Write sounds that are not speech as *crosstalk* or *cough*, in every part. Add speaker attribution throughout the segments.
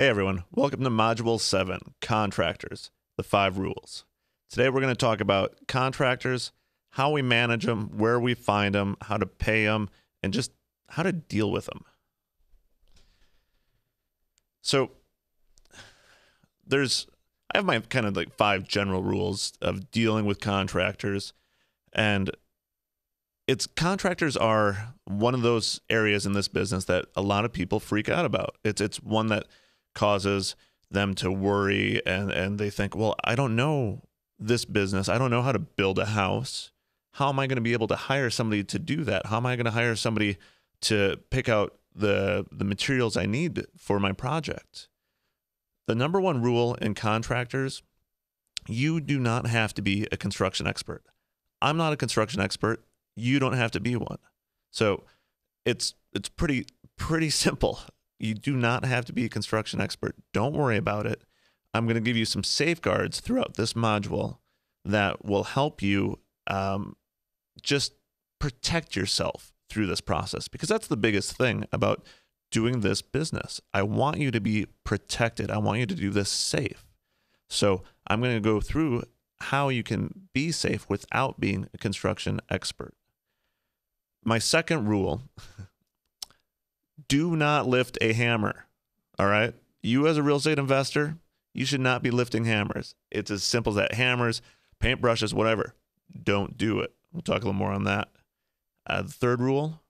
Speaker 1: Hey everyone, welcome to Module 7 Contractors, the five rules. Today we're going to talk about contractors, how we manage them, where we find them, how to pay them, and just how to deal with them. So, there's, I have my kind of like five general rules of dealing with contractors, and it's contractors are one of those areas in this business that a lot of people freak out about. It's it's one that causes them to worry and and they think, "Well, I don't know this business. I don't know how to build a house. How am I going to be able to hire somebody to do that? How am I going to hire somebody to pick out the the materials I need for my project?" The number one rule in contractors, you do not have to be a construction expert. I'm not a construction expert. You don't have to be one. So, it's it's pretty pretty *laughs* simple. You do not have to be a construction expert. Don't worry about it. I'm going to give you some safeguards throughout this module that will help you um, just protect yourself through this process because that's the biggest thing about doing this business. I want you to be protected. I want you to do this safe. So I'm going to go through how you can be safe without being a construction expert. My second rule *laughs* do not lift a hammer. All right. You, as a real estate investor, you should not be lifting hammers. It's as simple as that hammers, paintbrushes, whatever. Don't do it. We'll talk a little more on that. Uh, the third rule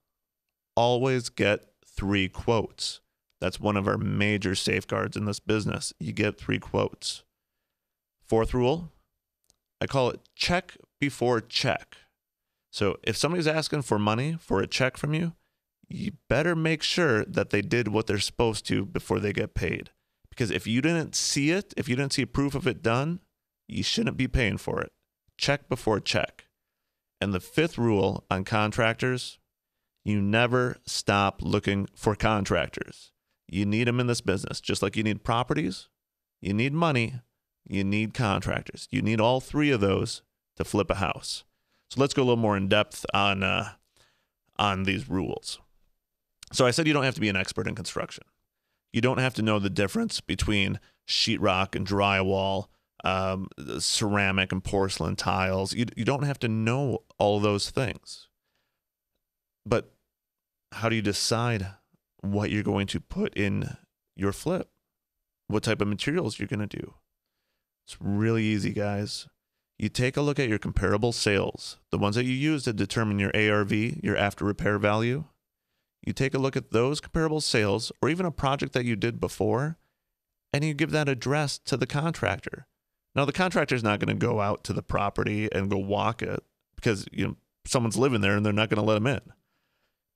Speaker 1: always get three quotes. That's one of our major safeguards in this business. You get three quotes. Fourth rule, I call it check before check. So if somebody's asking for money for a check from you, you better make sure that they did what they're supposed to before they get paid. Because if you didn't see it, if you didn't see proof of it done, you shouldn't be paying for it. Check before check. And the fifth rule on contractors you never stop looking for contractors. You need them in this business, just like you need properties, you need money, you need contractors. You need all three of those to flip a house. So let's go a little more in depth on uh, on these rules. So I said you don't have to be an expert in construction. You don't have to know the difference between sheetrock and drywall, um, ceramic and porcelain tiles. You, you don't have to know all those things. But how do you decide what you're going to put in your flip? What type of materials you're going to do? It's really easy, guys. You take a look at your comparable sales, the ones that you use to determine your ARV, your after repair value you take a look at those comparable sales or even a project that you did before, and you give that address to the contractor. Now, the contractor is not going to go out to the property and go walk it because you know someone's living there and they're not going to let them in.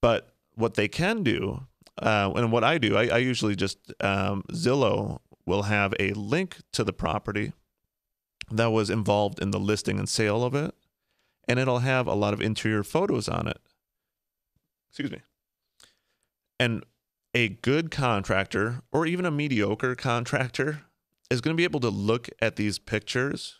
Speaker 1: But what they can do, uh, and what I do, I, I usually just um, Zillow will have a link to the property that was involved in the listing and sale of it, and it'll have a lot of interior photos on it. Excuse me. And a good contractor or even a mediocre contractor is going to be able to look at these pictures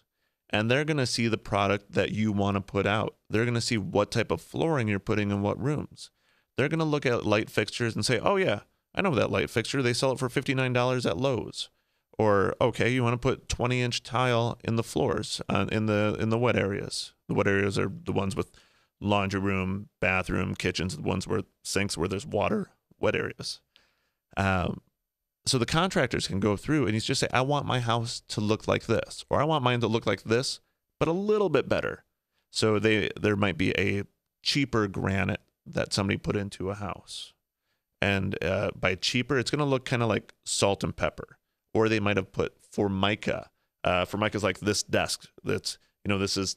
Speaker 1: and they're going to see the product that you want to put out. They're going to see what type of flooring you're putting in what rooms. They're going to look at light fixtures and say, "Oh yeah, I know that light fixture. They sell it for $59 at Lowe's." Or, "Okay, you want to put 20-inch tile in the floors uh, in the in the wet areas. The wet areas are the ones with laundry room, bathroom, kitchens, the ones where sinks where there's water wet areas. Um, so the contractors can go through and he's just say, I want my house to look like this, or I want mine to look like this, but a little bit better. So they there might be a cheaper granite that somebody put into a house, and uh, by cheaper, it's going to look kind of like salt and pepper, or they might have put formica. Uh, formica is like this desk. That's you know this is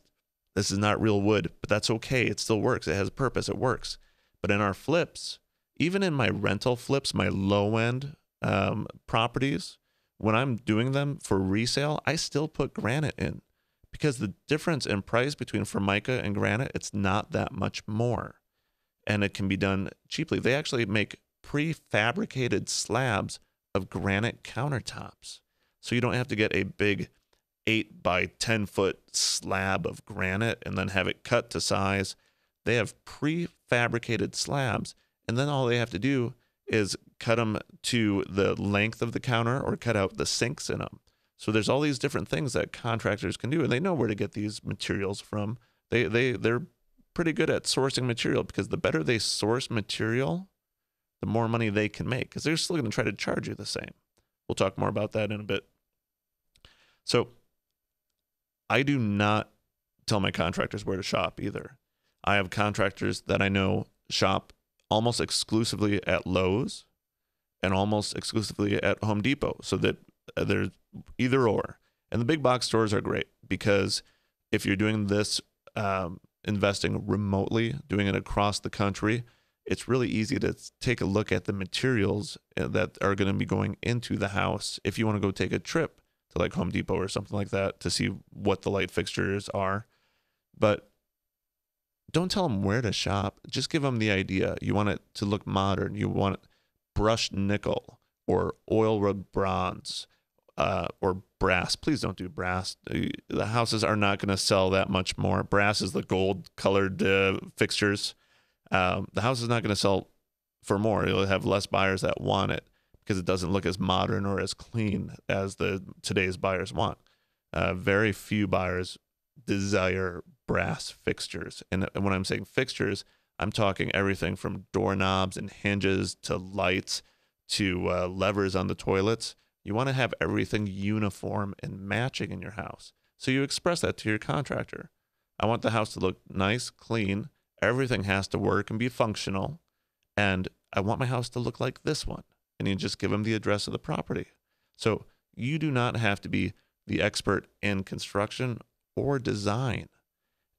Speaker 1: this is not real wood, but that's okay. It still works. It has a purpose. It works. But in our flips, even in my rental flips, my low end um, properties, when I'm doing them for resale, I still put granite in because the difference in price between Formica and granite, it's not that much more. And it can be done cheaply. They actually make prefabricated slabs of granite countertops. So you don't have to get a big eight by 10 foot slab of granite and then have it cut to size. They have prefabricated slabs and then all they have to do is cut them to the length of the counter or cut out the sinks in them. So there's all these different things that contractors can do, and they know where to get these materials from. They they they're pretty good at sourcing material because the better they source material, the more money they can make because they're still going to try to charge you the same. We'll talk more about that in a bit. So I do not tell my contractors where to shop either. I have contractors that I know shop almost exclusively at Lowe's and almost exclusively at Home Depot so that uh, there's either or. And the big box stores are great because if you're doing this um, investing remotely, doing it across the country, it's really easy to take a look at the materials uh, that are going to be going into the house if you want to go take a trip to like Home Depot or something like that to see what the light fixtures are. But don't tell them where to shop. Just give them the idea. You want it to look modern. You want brushed nickel or oil rubbed bronze uh, or brass. Please don't do brass. The houses are not going to sell that much more. Brass is the gold colored uh, fixtures. Um, the house is not going to sell for more. You'll have less buyers that want it because it doesn't look as modern or as clean as the today's buyers want. Uh, very few buyers desire brass fixtures, and when I'm saying fixtures, I'm talking everything from doorknobs and hinges to lights to uh, levers on the toilets. You want to have everything uniform and matching in your house. So you express that to your contractor. I want the house to look nice, clean. Everything has to work and be functional. And I want my house to look like this one. And you just give them the address of the property. So you do not have to be the expert in construction or design.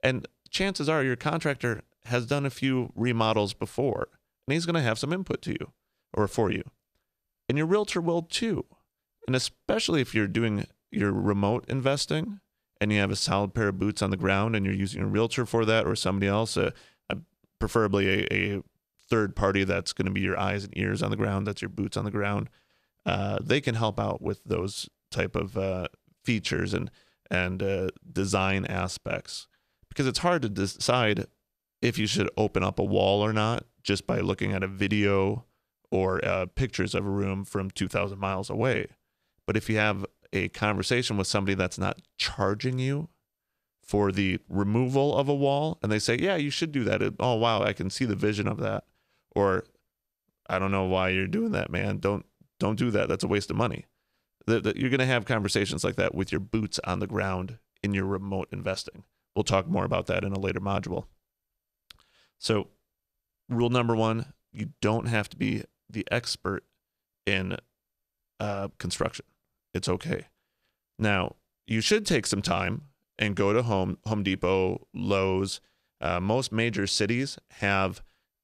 Speaker 1: And chances are your contractor has done a few remodels before and he's going to have some input to you or for you. And your realtor will too. And especially if you're doing your remote investing and you have a solid pair of boots on the ground and you're using a realtor for that or somebody else, uh, uh, preferably a, a, third party that's going to be your eyes and ears on the ground, that's your boots on the ground. Uh, they can help out with those type of uh, features and and design aspects because it's hard to decide if you should open up a wall or not just by looking at a video or uh, pictures of a room from 2,000 miles away. But if you have a conversation with somebody that's not charging you for the removal of a wall and they say, yeah, you should do that. oh, wow, I can see the vision of that. Or I don't know why you're doing that, man. Don't don't do that. That's a waste of money. That you're going to have conversations like that with your boots on the ground in your remote investing. We'll talk more about that in a later module. So, rule number one you don't have to be the expert in uh, construction. It's okay. Now, you should take some time and go to Home Home Depot, Lowe's. Uh, most major cities have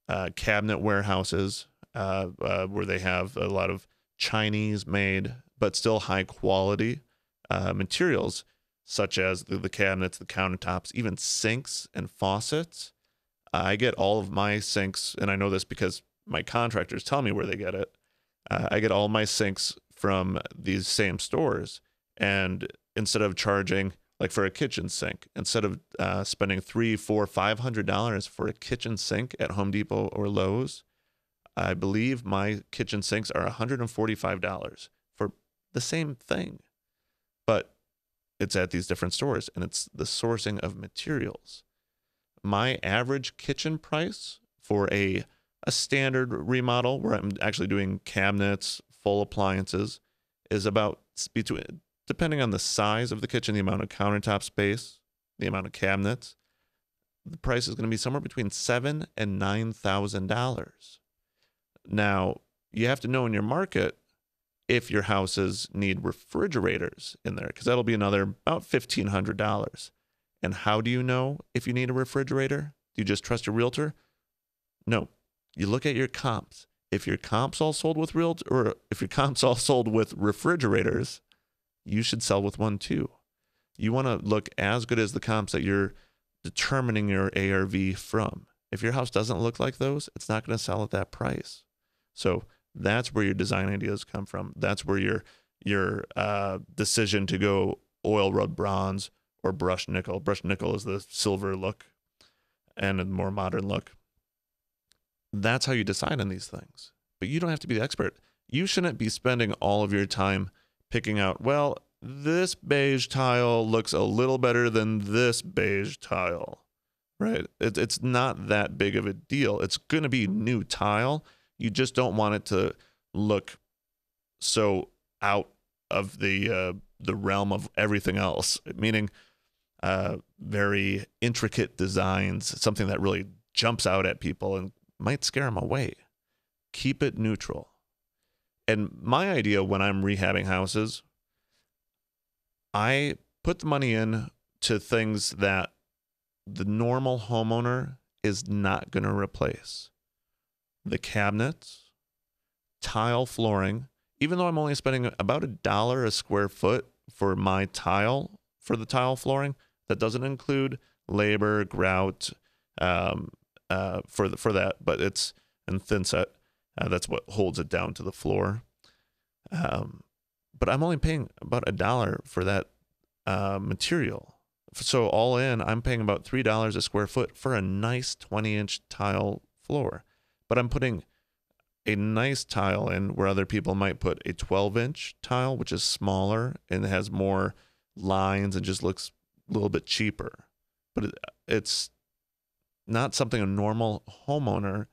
Speaker 1: uh, cabinet warehouses uh, uh, where they have a lot of Chinese made but still high quality uh, materials, such as the, the cabinets, the countertops, even sinks and faucets. I get all of my sinks, and I know this because my contractors tell me where they get it. Uh, I get all my sinks from these same stores. And instead of charging, like for a kitchen sink, instead of uh, spending three, four, five hundred dollars for a kitchen sink at Home Depot or Lowe's, I believe my kitchen sinks are $145 for the same thing. But it's at these different stores and it's the sourcing of materials. My average kitchen price for a a standard remodel where I'm actually doing cabinets, full appliances is about between depending on the size of the kitchen, the amount of countertop space, the amount of cabinets, the price is going to be somewhere between seven and nine thousand dollars. Now you have to know in your market if your houses need refrigerators in there, because that'll be another about fifteen hundred dollars. And how do you know if you need a refrigerator? Do you just trust your realtor? No. You look at your comps if your comps all sold with real or if your comps all sold with refrigerators, you should sell with one too. You want to look as good as the comps that you're determining your ARV from. If your house doesn't look like those, it's not going to sell at that price. So that's where your design ideas come from. That's where your your uh, decision to go oil rub bronze or brushed nickel. Brushed nickel is the silver look and a more modern look that's how you decide on these things. but you don't have to be the expert. You shouldn't be spending all of your time picking out, well, this beige tile looks a little better than this beige tile, right? It, it's not that big of a deal. It's going to be new tile. You just don't want it to look so out of the uh, the realm of everything else, meaning uh, very intricate designs, something that really jumps out at people and might scare them away. Keep it neutral. And my idea when I'm rehabbing houses, I put the money in to things that the normal homeowner is not going to replace. The cabinets, tile flooring, even though I'm only spending about a dollar a square foot for my tile for the tile flooring, that doesn't include labor, grout, um, uh, for the, for that, but it's and thinset. Uh, that's what holds it down to the floor. Um, but I'm only paying about a dollar for that uh, material. So all in, I'm paying about three dollars a square foot for a nice 20 inch tile floor. But I'm putting a nice tile in where other people might put a 12 inch tile, which is smaller and has more lines and just looks a little bit cheaper. But it, it's not something a normal homeowner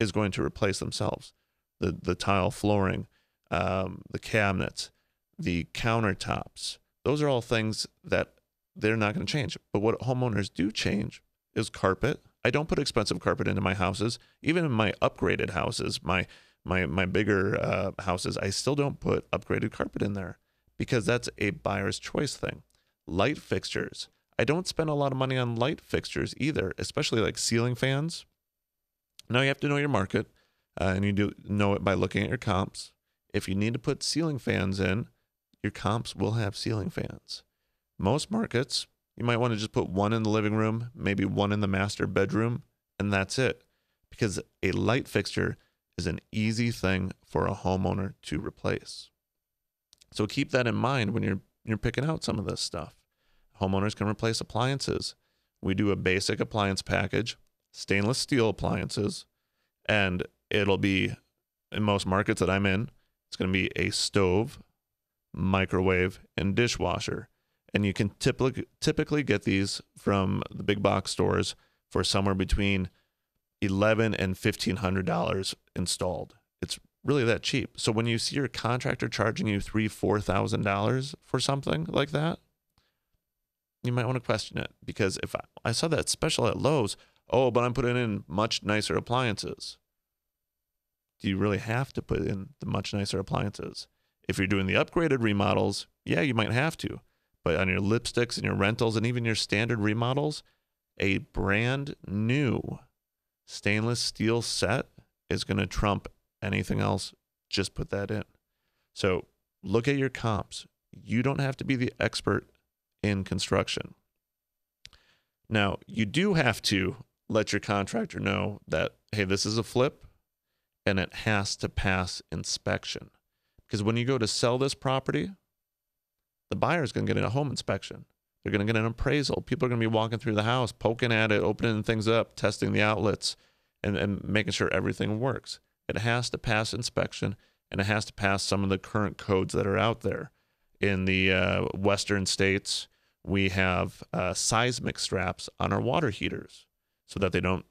Speaker 1: is going to replace themselves. The the tile flooring, um, the cabinets, the countertops. Those are all things that they're not going to change. But what homeowners do change is carpet. I don't put expensive carpet into my houses, even in my upgraded houses, my my my bigger uh, houses. I still don't put upgraded carpet in there because that's a buyer's choice thing. Light fixtures. I don't spend a lot of money on light fixtures either, especially like ceiling fans. Now you have to know your market, uh, and you do know it by looking at your comps. If you need to put ceiling fans in, your comps will have ceiling fans. Most markets, you might want to just put one in the living room, maybe one in the master bedroom, and that's it. Because a light fixture is an easy thing for a homeowner to replace. So keep that in mind when you're you're picking out some of this stuff. Homeowners can replace appliances. We do a basic appliance package, stainless steel appliances, and it'll be in most markets that I'm in, it's going to be a stove, microwave, and dishwasher. And you can typically typically get these from the big box stores for somewhere between eleven and fifteen hundred dollars installed. It's really that cheap. So when you see your contractor charging you three, four thousand dollars for something like that, you might want to question it because if I, I saw that special at Lowe's, oh, but I'm putting in much nicer appliances. Do you really have to put in the much nicer appliances? If you're doing the upgraded remodels, yeah, you might have to. But on your lipsticks and your rentals and even your standard remodels, a brand new stainless steel set is going to trump anything else. Just put that in. So look at your comps. You don't have to be the expert in construction. Now, you do have to let your contractor know that, hey, this is a flip and it has to pass inspection. Because when you go to sell this property, the buyer is going to get a home inspection. They're going to get an appraisal. People are going to be walking through the house, poking at it, opening things up, testing the outlets, and, and making sure everything works. It has to pass inspection and it has to pass some of the current codes that are out there. In the uh, western states, we have uh, seismic straps on our water heaters so that they don't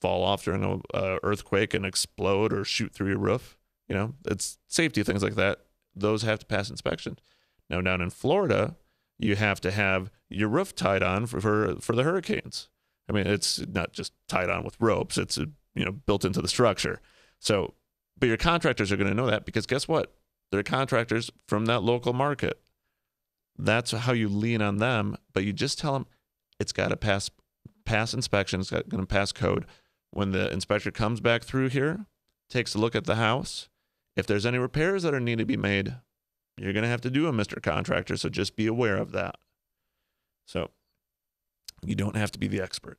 Speaker 1: fall off during an earthquake and explode or shoot through your roof. You know, it's safety things like that. Those have to pass inspection. Now down in Florida, you have to have your roof tied on for for, for the hurricanes. I mean, it's not just tied on with ropes; it's uh, you know built into the structure. So, but your contractors are going to know that because guess what? They're contractors from that local market. That's how you lean on them. But you just tell them it's got to pass pass inspection. It's going to pass code. When the inspector comes back through here, takes a look at the house, if there's any repairs that are need to be made, you're going to have to do a Mr. Contractor. So just be aware of that. So you don't have to be the expert.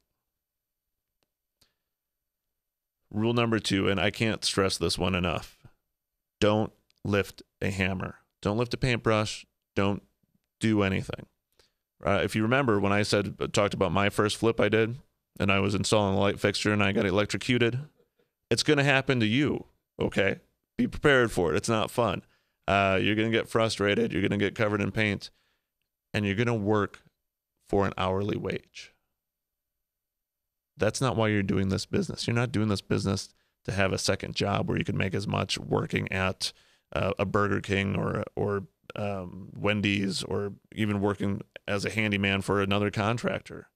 Speaker 1: Rule number two, and I can't stress this one enough don't lift a hammer, don't lift a paintbrush, don't do anything. Uh, if you remember when I said, talked about my first flip I did, and I was installing a light fixture and I got electrocuted, it's going to happen to you Okay, be prepared for it. It's not fun. Uh, you're gonna get frustrated. You're gonna get covered in paint, and you're gonna work for an hourly wage. That's not why you're doing this business. You're not doing this business to have a second job where you can make as much working at uh, a Burger King or or um, Wendy's or even working as a handyman for another contractor.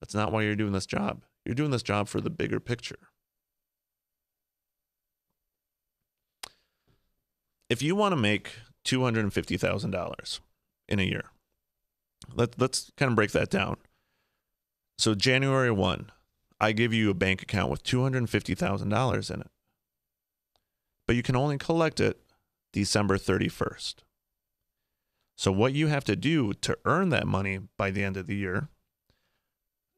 Speaker 1: That's not why you're doing this job. You're doing this job for the bigger picture. If you want to make $250,000 in a year, let, let's kind of break that down. So, January 1, I give you a bank account with $250,000 in it, but you can only collect it December 31st. So what you have to do to earn that money by the end of the year,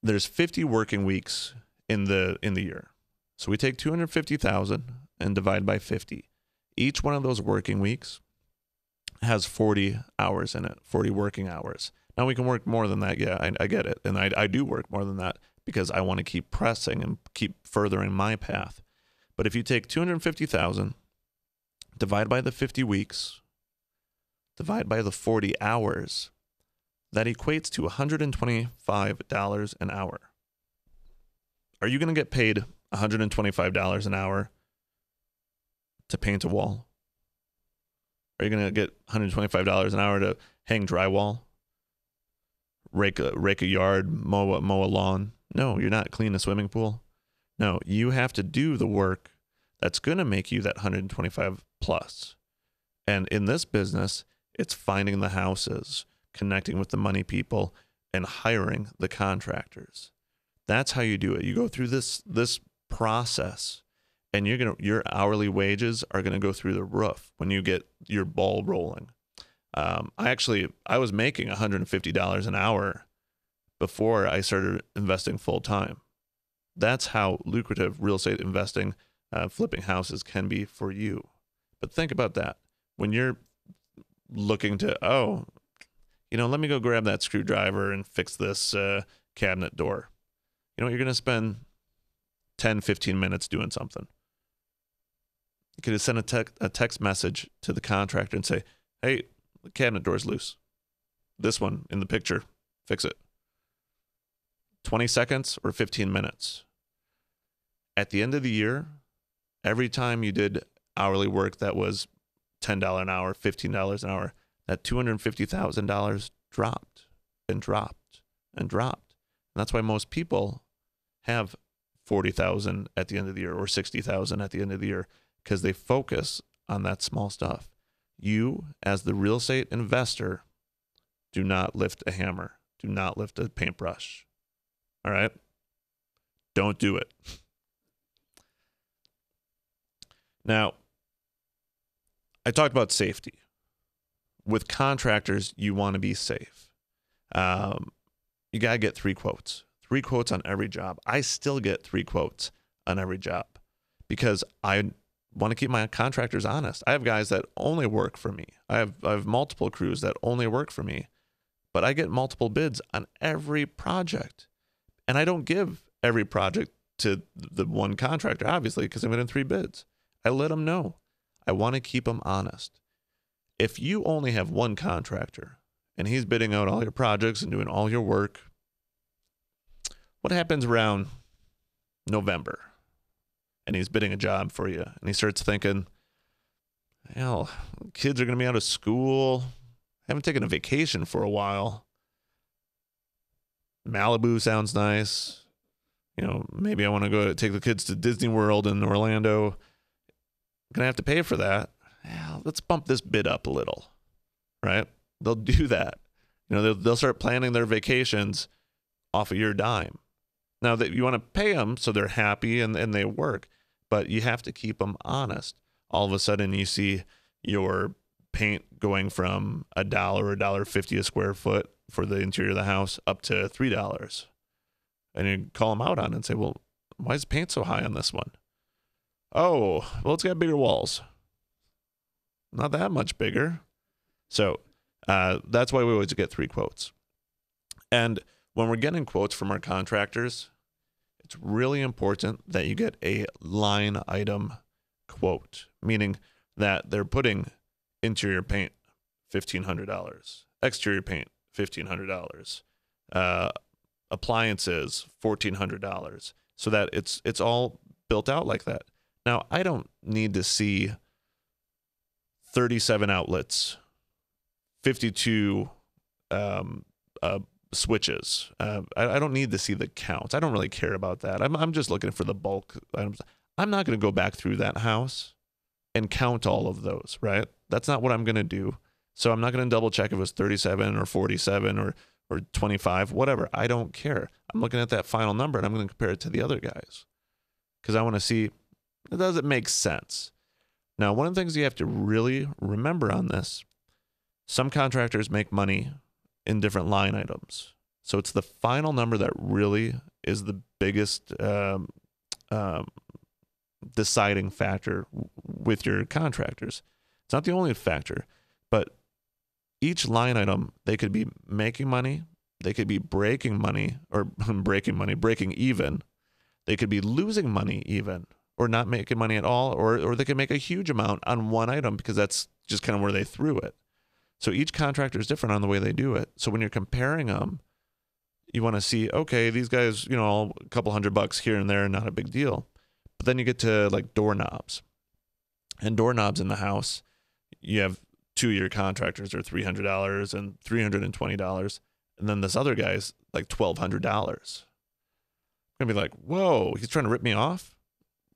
Speaker 1: there's 50 working weeks in the in the year. So we take 250,000 and divide by 50. Each one of those working weeks has 40 hours in it, 40 working hours. Now we can work more than that. Yeah, I, I get it. And I, I do work more than that because I want to keep pressing and keep furthering my path. But if you take 250,000, divide by the 50 weeks, divide by the 40 hours, that equates to $125 an hour. Are you going to get paid $125 an hour to paint a wall? Are you going to get $125 an hour to hang drywall? Rake a, rake a yard, mow a, mow a lawn? No, you're not clean a swimming pool. No, you have to do the work that's going to make you that 125 plus. And in this business, it's finding the houses, connecting with the money people, and hiring the contractors. That's how you do it. You go through this this process, and you're gonna your hourly wages are gonna go through the roof when you get your ball rolling. Um, I actually I was making $150 an hour before I started investing full time. That's how lucrative real estate investing, uh, flipping houses can be for you. But think about that when you're looking to, oh, you know, let me go grab that screwdriver and fix this uh, cabinet door. You know, you're going to spend 10, 15 minutes doing something. You could send a, te- a text message to the contractor and say, hey, the cabinet door's loose. This one in the picture, fix it. 20 seconds or 15 minutes. At the end of the year, every time you did hourly work that was $10 an hour, $15 an hour, that $250,000 dropped and dropped and dropped. And that's why most people have 40,000 at the end of the year or 60,000 at the end of the year because they focus on that small stuff. You as the real estate investor do not lift a hammer, do not lift a paintbrush. All right? Don't do it. Now, I talked about safety. With contractors, you want to be safe. Um, you got to get three quotes, three quotes on every job. I still get three quotes on every job because I want to keep my contractors honest. I have guys that only work for me. I have I have multiple crews that only work for me, but I get multiple bids on every project, and I don't give every project to the one contractor, obviously, because I'm in three bids. I let them know. I want to keep them honest. If you only have one contractor and he's bidding out all your projects and doing all your work, what happens around November? And he's bidding a job for you, and he starts thinking, hell, kids are going to be out of school. I haven't taken a vacation for a while. Malibu sounds nice. You know, maybe I want to go take the kids to Disney World in Orlando to have to pay for that. Yeah, let's bump this bid up a little, right? They'll *laughs* do that. You know, they'll, they'll start planning their vacations off of your dime. Now that you want to pay them so they're happy and, and they work, but you have to keep them honest. All of a sudden, you see your paint going from a dollar, a dollar fifty a square foot for the interior of the house up to three dollars, and you call them out on it and say, "Well, why is paint so high on this one?" Oh, well, it's got bigger walls. Not that much bigger. So uh, that's why we always get three quotes. And when we're getting quotes from our contractors, it's really important that you get a line item quote, meaning that they're putting interior paint $1,500, exterior paint $1,500, uh, appliances $1,400, so that it's it's all built out like that. Now, I don't need to see 37 outlets, 52 um, uh, switches. Uh, I, I, don't need to see the counts. I don't really care about that. I'm, I'm just looking for the bulk items. I'm not going to go back through that house and count all of those, right? That's not what I'm going to do. So I'm not going to double check if it was 37 or 47 or or 25, whatever. I don't care. I'm looking at that final number and I'm going to compare it to the other guys because I want to see does it make sense. Now, one of the things you have to really remember on this, some contractors make money in different line items. So it's the final number that really is the biggest um, um, deciding factor with your contractors. It's not the only factor, but each line item, they could be making money, they could be breaking money, or *laughs* breaking money, breaking even. They could be losing money even, or not making money at all, or, or they could make a huge amount on one item because that's just kind of where they threw it. So each contractor is different on the way they do it. So when you're comparing them, you want to see, okay, these guys, you know, a couple hundred bucks here and there, not a big deal. But then you get to like doorknobs. And doorknobs in the house, you have two year contractors are $300 and $320. And then this other guy's like $1,200. I'm gonna be like, whoa, he's trying to rip me off?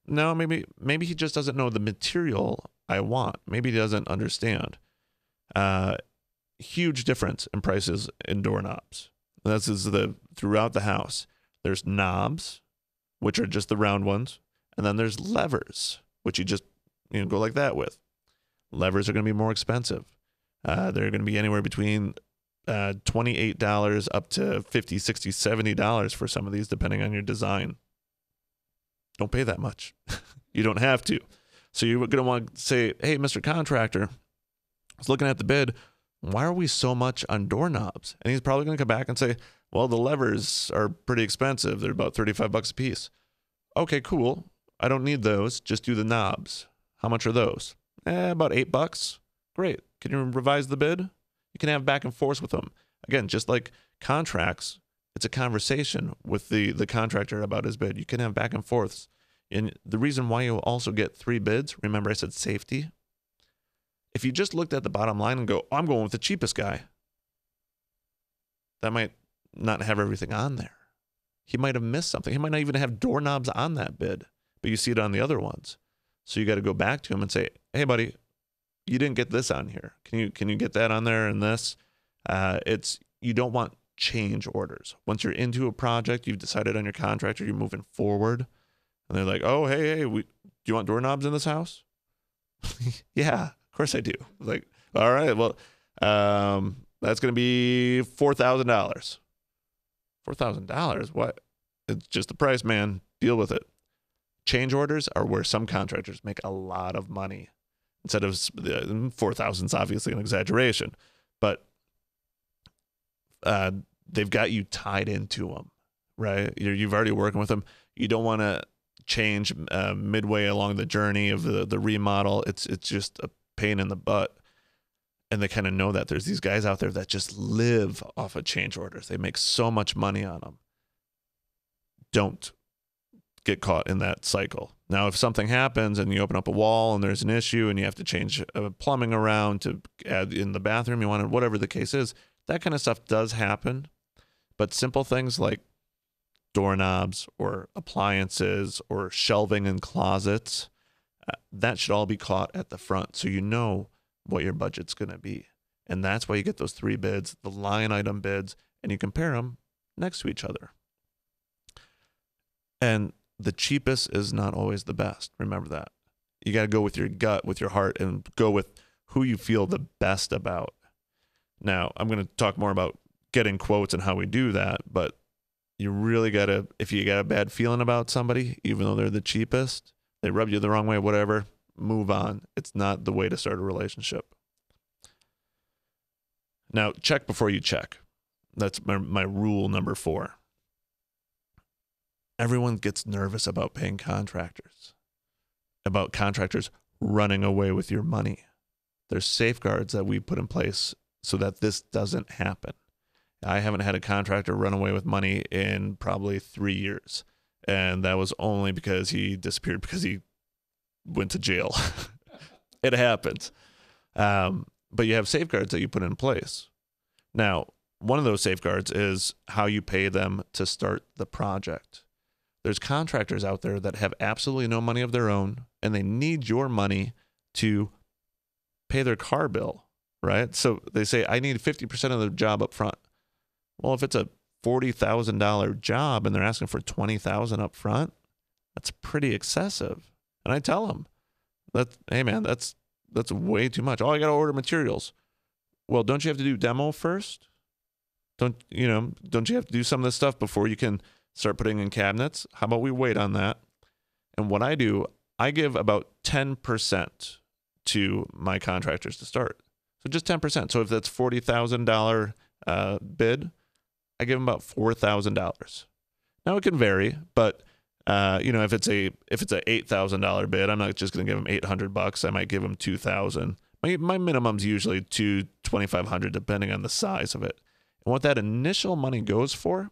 Speaker 1: No, maybe maybe he just doesn't know the material I want. Maybe he doesn't understand. Uh, huge difference in prices in doorknobs. This is the throughout the house. There's knobs, which are just the round ones, and then there's levers, which you just you know go like that with. Levers are going to be more expensive. Uh, they're going to be anywhere between uh, $28 up to $50, $60, $70 for some of these, depending on your design. Don't pay that much. *laughs* you don't have to. So you're going to want to say, hey, Mr. Contractor, I was looking at the bid. Why are we so much on doorknobs? And he's probably going to come back and say, well, the levers are pretty expensive. They're about 35 bucks a piece. Okay, cool. I don't need those. Just do the knobs. How much are those? Eh, about eight bucks. Great. Can you revise the bid? You can have back and forth with them. Again, just like contracts, it's a conversation with the, the contractor about his bid. You can have back and forths. And the reason why you also get three bids, remember I said safety? If you just looked at the bottom line and go, oh, I'm going with the cheapest guy, that might not have everything on there. He might have missed something. He might not even have doorknobs on that bid, but you see it on the other ones. So you got to go back to him and say, "Hey, buddy, you didn't get this on here. Can you can you get that on there and this?" Uh, it's you don't want change orders. Once you're into a project, you've decided on your contractor, you're moving forward, and they're like, "Oh, hey, hey, we, do you want doorknobs in this house?" *laughs* yeah, course I do. Like, all right, well, um, that's going to be four thousand dollars. Four thousand dollars? What? It's just the price, man. Deal with it. Change orders are where some contractors make a lot of money. Instead of the four thousand is obviously an exaggeration, but uh, they've got you tied into them, right? You're, you've already working with them. You don't want to change uh, midway along the journey of the the remodel. It's it's just a pain in the butt. And they kind of know that there's these guys out there that just live off of change orders. They make so much money on them. Don't get caught in that cycle. Now, if something happens and you open up a wall and there's an issue and you have to change uh, plumbing around to add in the bathroom, you want to, whatever the case is, that kind of stuff does happen. But simple things like doorknobs or appliances or shelving in closets, that should all be caught at the front so you know what your budget's going to be. And that's why you get those three bids, the line item bids, and you compare them next to each other. And the cheapest is not always the best. Remember that. You got to go with your gut, with your heart, and go with who you feel the best about. Now, I'm going to talk more about getting quotes and how we do that, but you really got to, if you got a bad feeling about somebody, even though they're the cheapest, they rub you the wrong way, whatever, move on. It's not the way to start a relationship. Now, check before you check. That's my, my rule number four everyone gets nervous about paying contractors. about contractors running away with your money. There's safeguards that we put in place so that this doesn't happen. I haven't had a contractor run away with money in probably three years. And that was only because he disappeared because he went to jail. *laughs* it happens. Um, but you have safeguards that you put in place. Now, one of those safeguards is how you pay them to start the project. There's contractors out there that have absolutely no money of their own and they need your money to pay their car bill, right? So they say, I need 50% of the job up front. Well, if it's a $40,000 job and they're asking for 20,000 up front, that's pretty excessive. And I tell them that, hey man, that's that's way too much. Oh, I got to order materials. Well, don't you have to do demo first? Don't you know? Don't you have to do some of this stuff before you can start putting in cabinets? How about we wait on that? And what I do, I give about ten percent to my contractors to start. So just ten percent. So if that's $40,000 uh, bid, I give them about four thousand dollars. Now it can vary, but uh, you know, if it's a if it's a eight thousand dollar bid, I'm not just going to give them eight hundred bucks. I might give them two thousand. My my minimum's usually two twenty five hundred, depending on the size of it. And what that initial money goes for,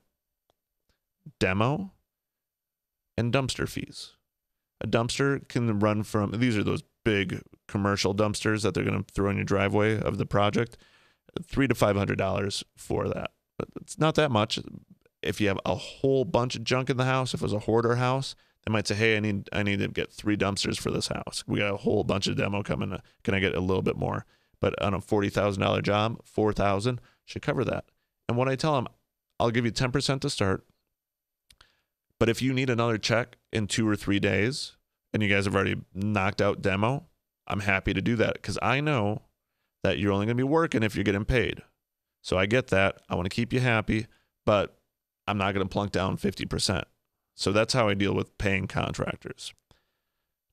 Speaker 1: demo, and dumpster fees. A dumpster can run from these are those big commercial dumpsters that they're going to throw in your driveway of the project, three to five hundred dollars for that. It's not that much if you have a whole bunch of junk in the house, if it was a hoarder house, they might say, "Hey, I need I need to get three dumpsters for this house. We got a whole bunch of demo coming. Uh, can I get a little bit more?" But on a forty thousand dollar job, four thousand should cover that. And what I tell them, I'll give you ten percent to start. But if you need another check in two or three days, and you guys have already knocked out demo, I'm happy to do that because I know that you're only going to be working if you're getting paid. So I get that. I want to keep you happy, but I'm not going to plunk down 50%. So that's how I deal with paying contractors.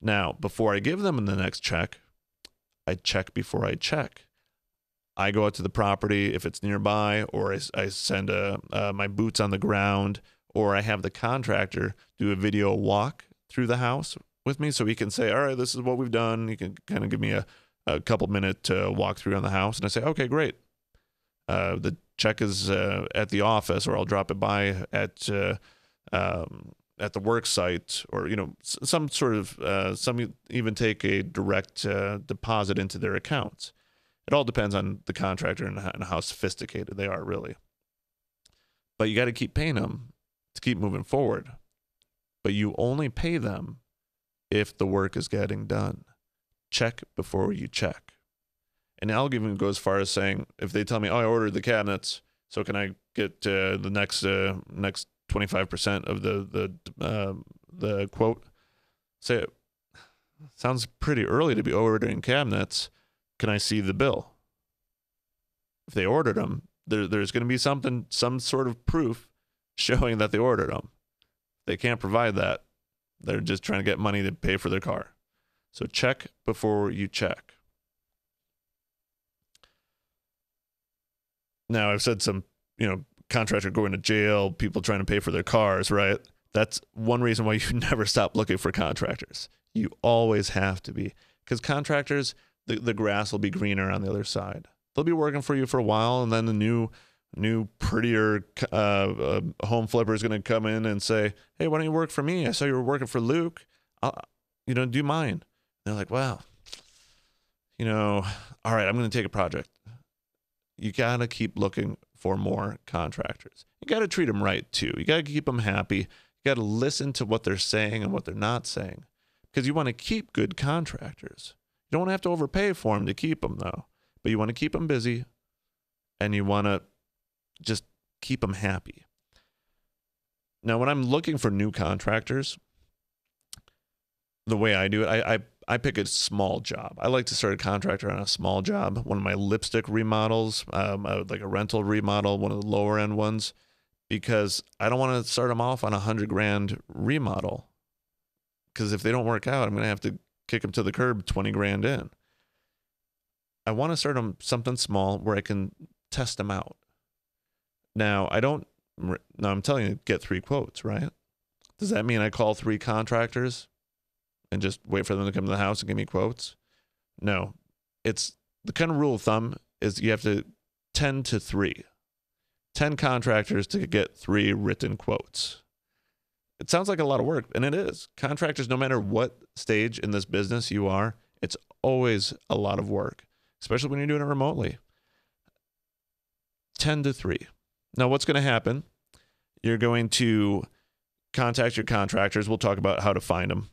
Speaker 1: Now, before I give them the next check, I check before I check. I go out to the property if it's nearby, or I, I send a, uh, my boots on the ground, or I have the contractor do a video walk through the house with me so he can say, All right, this is what we've done. You can kind of give me a, a couple minute uh, walkthrough on the house. And I say, Okay, great. Uh, the check is uh, at the office, or I'll drop it by at uh, um, at the work site, or you know, some sort of uh, some even take a direct uh, deposit into their accounts. It all depends on the contractor and how, and how sophisticated they are, really. But you got to keep paying them to keep moving forward. But you only pay them if the work is getting done. Check before you check. And I'll even go as far as saying, if they tell me, "Oh, I ordered the cabinets, so can I get uh, the next uh, next twenty five percent of the the uh, the quote?" Say, sounds pretty early to be ordering cabinets. Can I see the bill? If they ordered them, there, there's going to be something, some sort of proof showing that they ordered them. They can't provide that. They're just trying to get money to pay for their car. So check before you check. Now, I've said some, you know, contractor going to jail, people trying to pay for their cars, right? That's one reason why *laughs* you never stop looking for contractors. You always have to be because contractors, the, the grass will be greener on the other side. They'll be working for you for a while, and then the new, new prettier uh, uh, home flipper is going to come in and say, "Hey, why don't you work for me? I saw you were working for Luke. I'll, you know, do mine." And they're like, "Wow, you know, all right, I'm going to take a project you got to keep looking for more contractors. You got to treat them right too. You got to keep them happy. You got to listen to what they're saying and what they're not saying because you want to keep good contractors. You don't have to overpay for them to keep them though, but you want to keep them busy and you want to just keep them happy. Now, when I'm looking for new contractors, the way I do it, I, I I pick a small job. I like to start a contractor on a small job. One of my lipstick remodels, um, like a rental remodel, one of the lower end ones, because I don't want to start them off on a hundred grand remodel. Because if they don't work out, I'm going to have to kick them to the curb 20 grand in. I want to start them something small where I can test them out. Now, I don't, now I'm telling you, get three quotes, right? Does that mean I call three contractors? And just wait for them to come to the house and give me quotes. No, it's the kind of rule of thumb is you have to 10 to 3. 10 contractors to get three written quotes. It sounds like a lot of work, and it is. Contractors, no matter what stage in this business you are, it's always a lot of work, especially when you're doing it remotely. 10 to 3. Now, what's going to happen? You're going to contact your contractors. We'll talk about how to find them.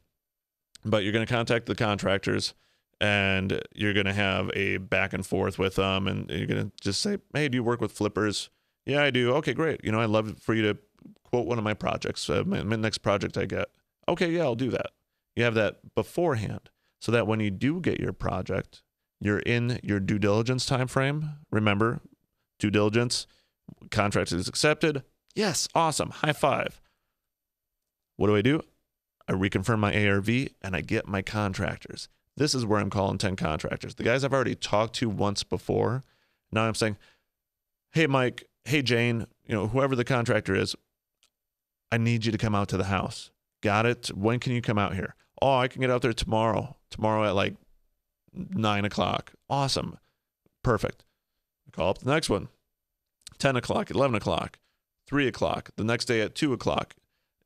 Speaker 1: But you're going to contact the contractors and you're going to have a back and forth with them. And you're going to just say, Hey, do you work with flippers? Yeah, I do. Okay, great. You know, I'd love for you to quote one of my projects, uh, my, my next project I get. Okay, yeah, I'll do that. You have that beforehand so that when you do get your project, you're in your due diligence time frame. Remember, due diligence, contract is accepted. Yes, awesome. High five. What do I do? I reconfirm my ARV and I get my contractors. This is where I'm calling 10 contractors. The guys I've already talked to once before. Now I'm saying, hey, Mike, hey, Jane, you know, whoever the contractor is, I need you to come out to the house. Got it? When can you come out here? Oh, I can get out there tomorrow. Tomorrow at like nine o'clock. Awesome. Perfect. Call up the next one. 10 o'clock, 11 o'clock, 3 o'clock, the next day at 2 o'clock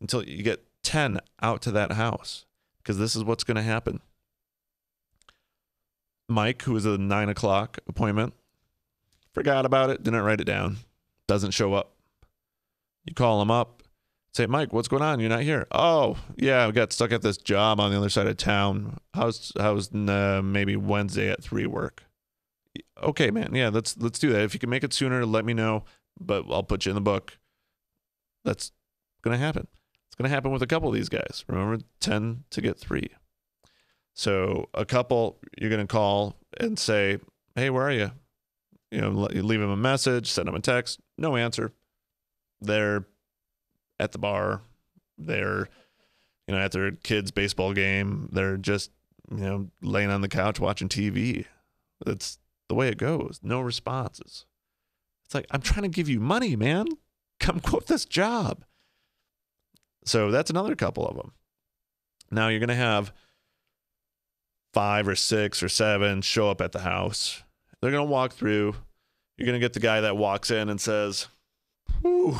Speaker 1: until you get 10 out to that house because this is what's going to happen. Mike, who was a 9 o'clock appointment, forgot about it, didn't write it down, doesn't show up. You call him up, say, Mike, what's going on? You're not here. Oh, yeah, I got stuck at this job on the other side of town. How's how's uh, maybe Wednesday at three work? Okay, man. Yeah, let's let's do that. If you can make it sooner, let me know. But I'll put you in the book. That's gonna happen. It's gonna happen with a couple of these guys. Remember, ten to get three. So a couple, you're gonna call and say, "Hey, where are you?" You know, leave them a message, send them a text. No answer. They're at the bar. They're, you know, at their kids' baseball game. They're just, you know, laying on the couch watching TV. That's the way it goes. No responses. It's like, I'm trying to give you money, man. Come *laughs* quote this job. So that's another couple of them. Now you're going to have five or six or seven show up at the house. They're going to walk through. You're going to get the guy that walks in and says, Whew,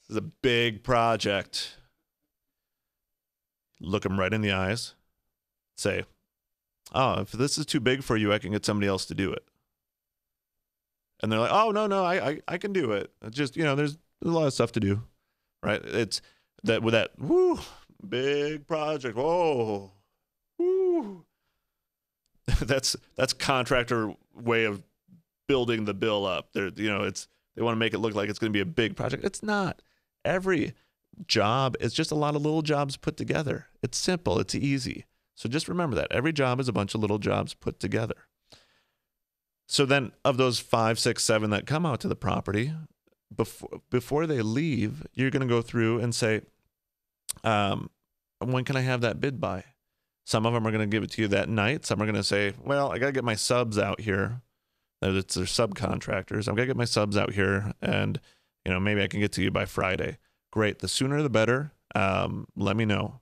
Speaker 1: this is a big project. Look him right in the eyes. Say, Oh, if this is too big for you, I can get somebody else to do it. And they're like, Oh, no, no, I, I, I can do it. Just, you know, there's, there's a lot of stuff to do. Right. It's that with that, whoo, big project. Whoa. Woo. *laughs* that's that's contractor way of building the bill up. They're you know, it's they want to make it look like it's going to be a big project. It's not. Every job is just a lot of little jobs put together. It's simple, it's easy. So just remember that. Every job is a bunch of little jobs put together. So then of those five, six, seven that come out to the property, before before they leave, you're gonna go through and say, um, when can I have that bid by? Some of them are going to give it to you that night. Some are going to say, well, I got to get my subs out here. It's their subcontractors. I'm going to get my subs out here and, you know, maybe I can get to you by Friday. Great. The sooner the better. Um, let me know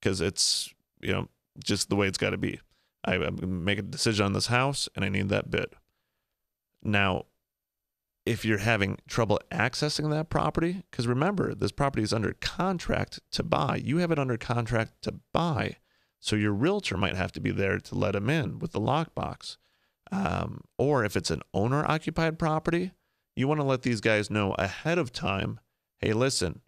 Speaker 1: because it's, you know, just the way it's got to be. I, I'm going to make a decision on this house and I need that bid. Now, if you're having trouble accessing that property, because remember, this property is under contract to buy. You have it under contract to buy. So your realtor might have to be there to let him in with the lockbox. Um, or if it's an owner occupied property, you want to let these guys know ahead of time hey, listen,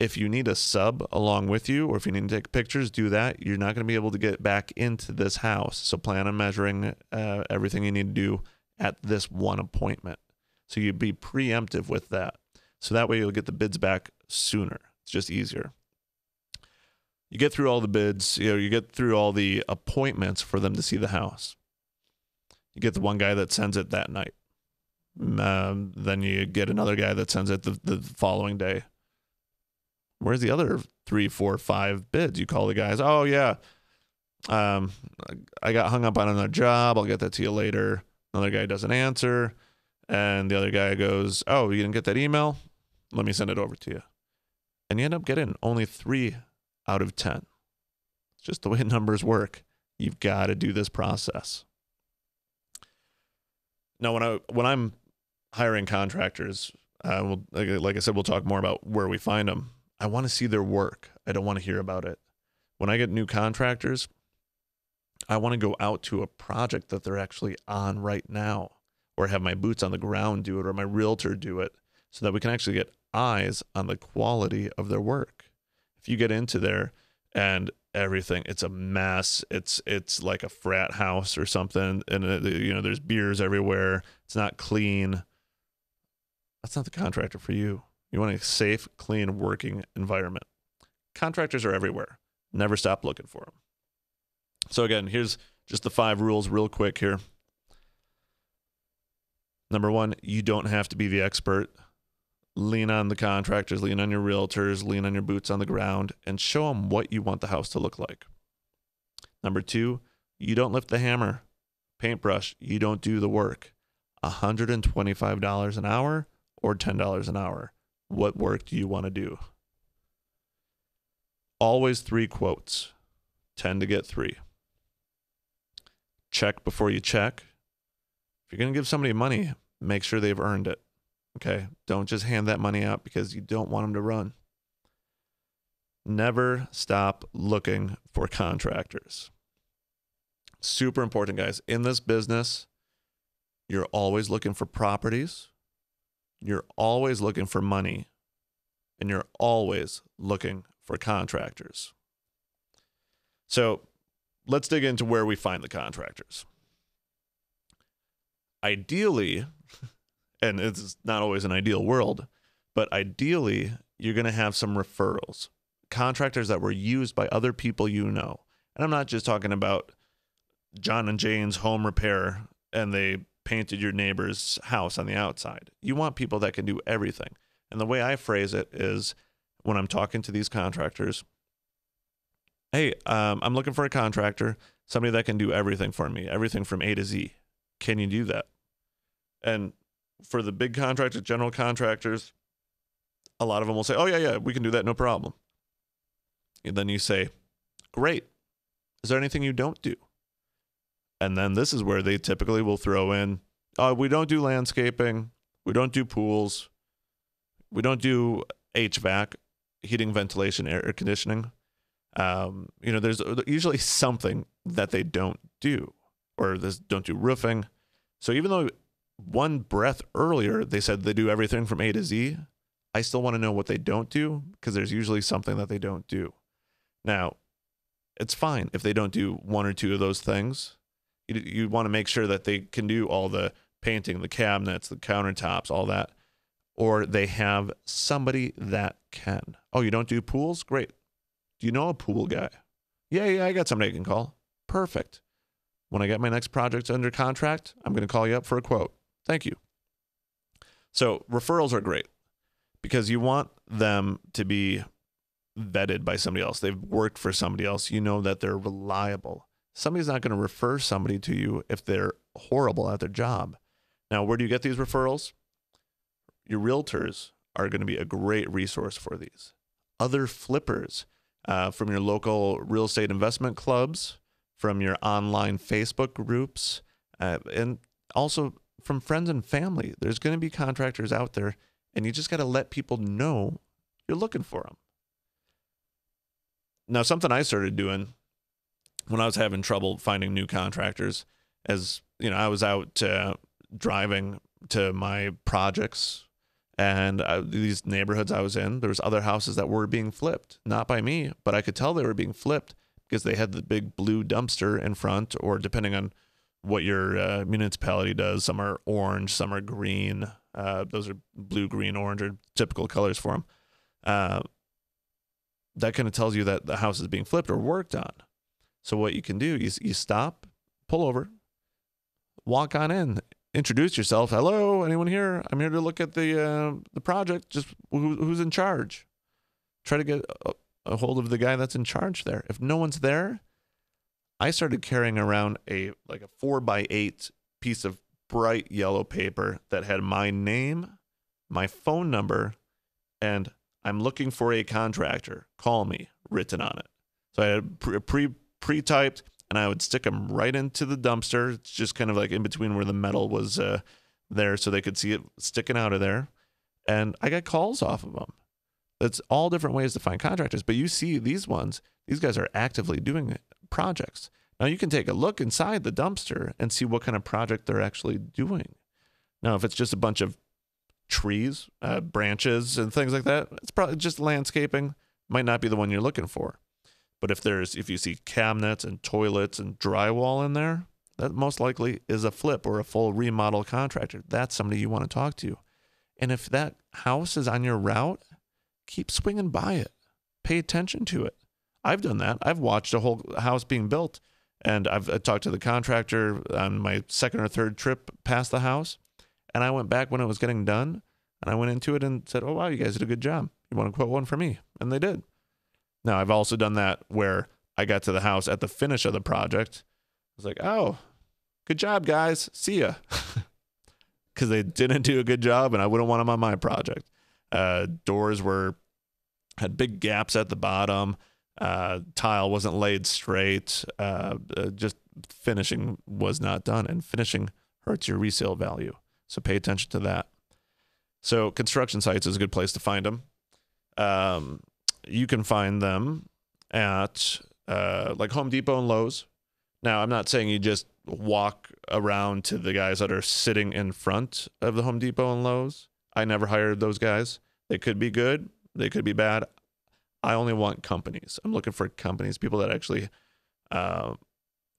Speaker 1: if you need a sub along with you, or if you need to take pictures, do that. You're not going to be able to get back into this house. So plan on measuring uh, everything you need to do at this one appointment. So you'd be preemptive with that. So that way you'll get the bids back sooner. It's just easier. You get through all the bids, you know, you get through all the appointments for them to see the house. You get the one guy that sends it that night. Um, then you get another guy that sends it the, the following day. Where's the other three, four, five bids? You call the guys, oh, yeah, um, I got hung up on another job. I'll get that to you later. Another guy doesn't answer. And the other guy goes, Oh, you didn't get that email? Let me send it over to you. And you end up getting only three out of 10. It's just the way *laughs* numbers work. You've got to do this process. Now, when I when I'm hiring contractors, like, like I said, we'll talk more about where we find them. I want to see their work. I don't want to hear about it. When I get new contractors, I want to go out to a project that they're actually on right now, or have my boots on the ground do it, or my realtor do it, so that we can actually get eyes on the quality of their work. If you get into there and everything, it's a mess. It's it's like a frat house or something, and uh, you know there's beers everywhere. It's not clean. That's not the contractor for you. You want a safe, clean, working environment. Contractors are everywhere. Never stop looking for them. So again, here's just the five rules real quick here. Number one, you don't have to be the expert. Lean on the contractors, lean on your realtors, lean on your boots on the ground, and show them what you want the house to look like. Number two, you don't lift the hammer. Paintbrush, you don't do the work. $125 an hour or $10 an hour. What work do you want to do? Always three quotes. 10 to get three check before you check. If you're going to give somebody money, make sure they've earned it. Okay. Don't just hand that money out because you don't want them to run. Never stop looking for contractors. Super important, guys. In this business, you're always looking for properties, you're always looking for money, and you're always looking for contractors. So, let's dig into where we find the contractors. Ideally, *laughs* and it's not always an ideal world, but ideally, you're going to have some referrals, contractors that were used by other people you know. And I'm not just talking about John and Jane's home repair and they painted your neighbor's house on the outside. You want people that can do everything. And the way I phrase it is when I'm talking to these contractors, hey, um, I'm looking for a contractor, somebody that can do everything for me, everything from A to Z. Can you do that? And for the big contractors, general contractors, a lot of them will say, oh, yeah, yeah, we can do that, no problem. And then you say, great. Is there anything you don't do? And then this is where they typically will throw in, oh, we don't do landscaping, we don't do pools, we don't do HVAC, heating, ventilation, air conditioning. Um, you know, there's usually something that they don't do, or they don't do roofing. So even though one breath earlier they said they do everything from A to Z, I still want to know what they don't do because there's usually something that they don't do. Now, it's fine if they don't do one or two of those things. You, you want to make sure that they can do all the painting, the cabinets, the countertops, all that, or they have somebody that can. Oh, you don't do pools? Great. Do you know a pool guy? Yeah, yeah, I got somebody I can call. Perfect. When I get my next project under contract, I'm going to call you up for a quote. Thank you. So, referrals are great because you want them to be vetted by somebody else. They've worked for somebody else. You know that they're reliable. Somebody's not going to refer somebody to you if they're horrible at their job. Now, where do you get these referrals? Your realtors are going to be a great resource for these. Other flippers uh, from your local real estate investment clubs, from your online Facebook groups, uh, and also from friends and family. There's going to be contractors out there, and you just got to let people know you're looking for them. Now, something I started doing when I was having trouble finding new contractors, as you know, I was out uh, driving to my projects and I, these neighborhoods I was in, there was other houses that were being flipped, not by me, but I could tell they were being flipped because they had the big blue dumpster in front, or depending on what your uh, municipality does, some are orange, some are green. Uh, those are blue, green, orange are typical colors for them. Uh, that kind of tells you that the house is being flipped or worked on. So what you can do, is you stop, pull over, walk on in introduce yourself. Hello, anyone here? I'm here to look at the uh, the project. Just who, who's in charge? Try to get a, a hold of the guy that's in charge there. If no one's there, I started carrying around a like a four by eight piece of bright yellow paper that had my name, my phone number, and I'm looking for a contractor. Call me written on it. So I had pre pre pre-typed, and I would stick them right into the dumpster. It's just kind of like in between where the metal was uh, there, so they could see it sticking out of there. And I got calls off of them. That's all different ways to find contractors. But you see these ones; these guys are actively doing projects. Now you can take a look inside the dumpster and see what kind of project they're actually doing. Now, if it's just a bunch of trees, uh, branches, and things like that, it's probably just landscaping. Might not be the one you're looking for. But if there's if you see cabinets and toilets and drywall in there, that most likely is a flip or a full remodel contractor. That's somebody you want to talk to. And if that house is on your route, keep swinging by it. Pay attention to it. I've done that. I've watched a whole house being built and I've I talked to the contractor on my second or third trip past the house. And I went back when it was getting done and I went into it and said, Oh, wow, you guys did a good job. You want to quote one for me? And they did. Now, I've also done that where I got to the house at the finish of the project. I was like, Oh, good job, guys. See ya. *laughs* Because they didn't do a good job and I wouldn't want them on my project. Uh, doors were, had big gaps at the bottom. Uh, tile wasn't laid straight. Uh, uh, just finishing was not done, and finishing hurts your resale value. So pay attention to that. So construction sites is a good place to find them. Um, you can find them at uh, like Home Depot and Lowe's. Now, I'm not saying you just walk around to the guys that are sitting in front of the Home Depot and Lowe's. I never hired those guys. They could be good, they could be bad. I only want companies. I'm looking for companies, people that actually uh,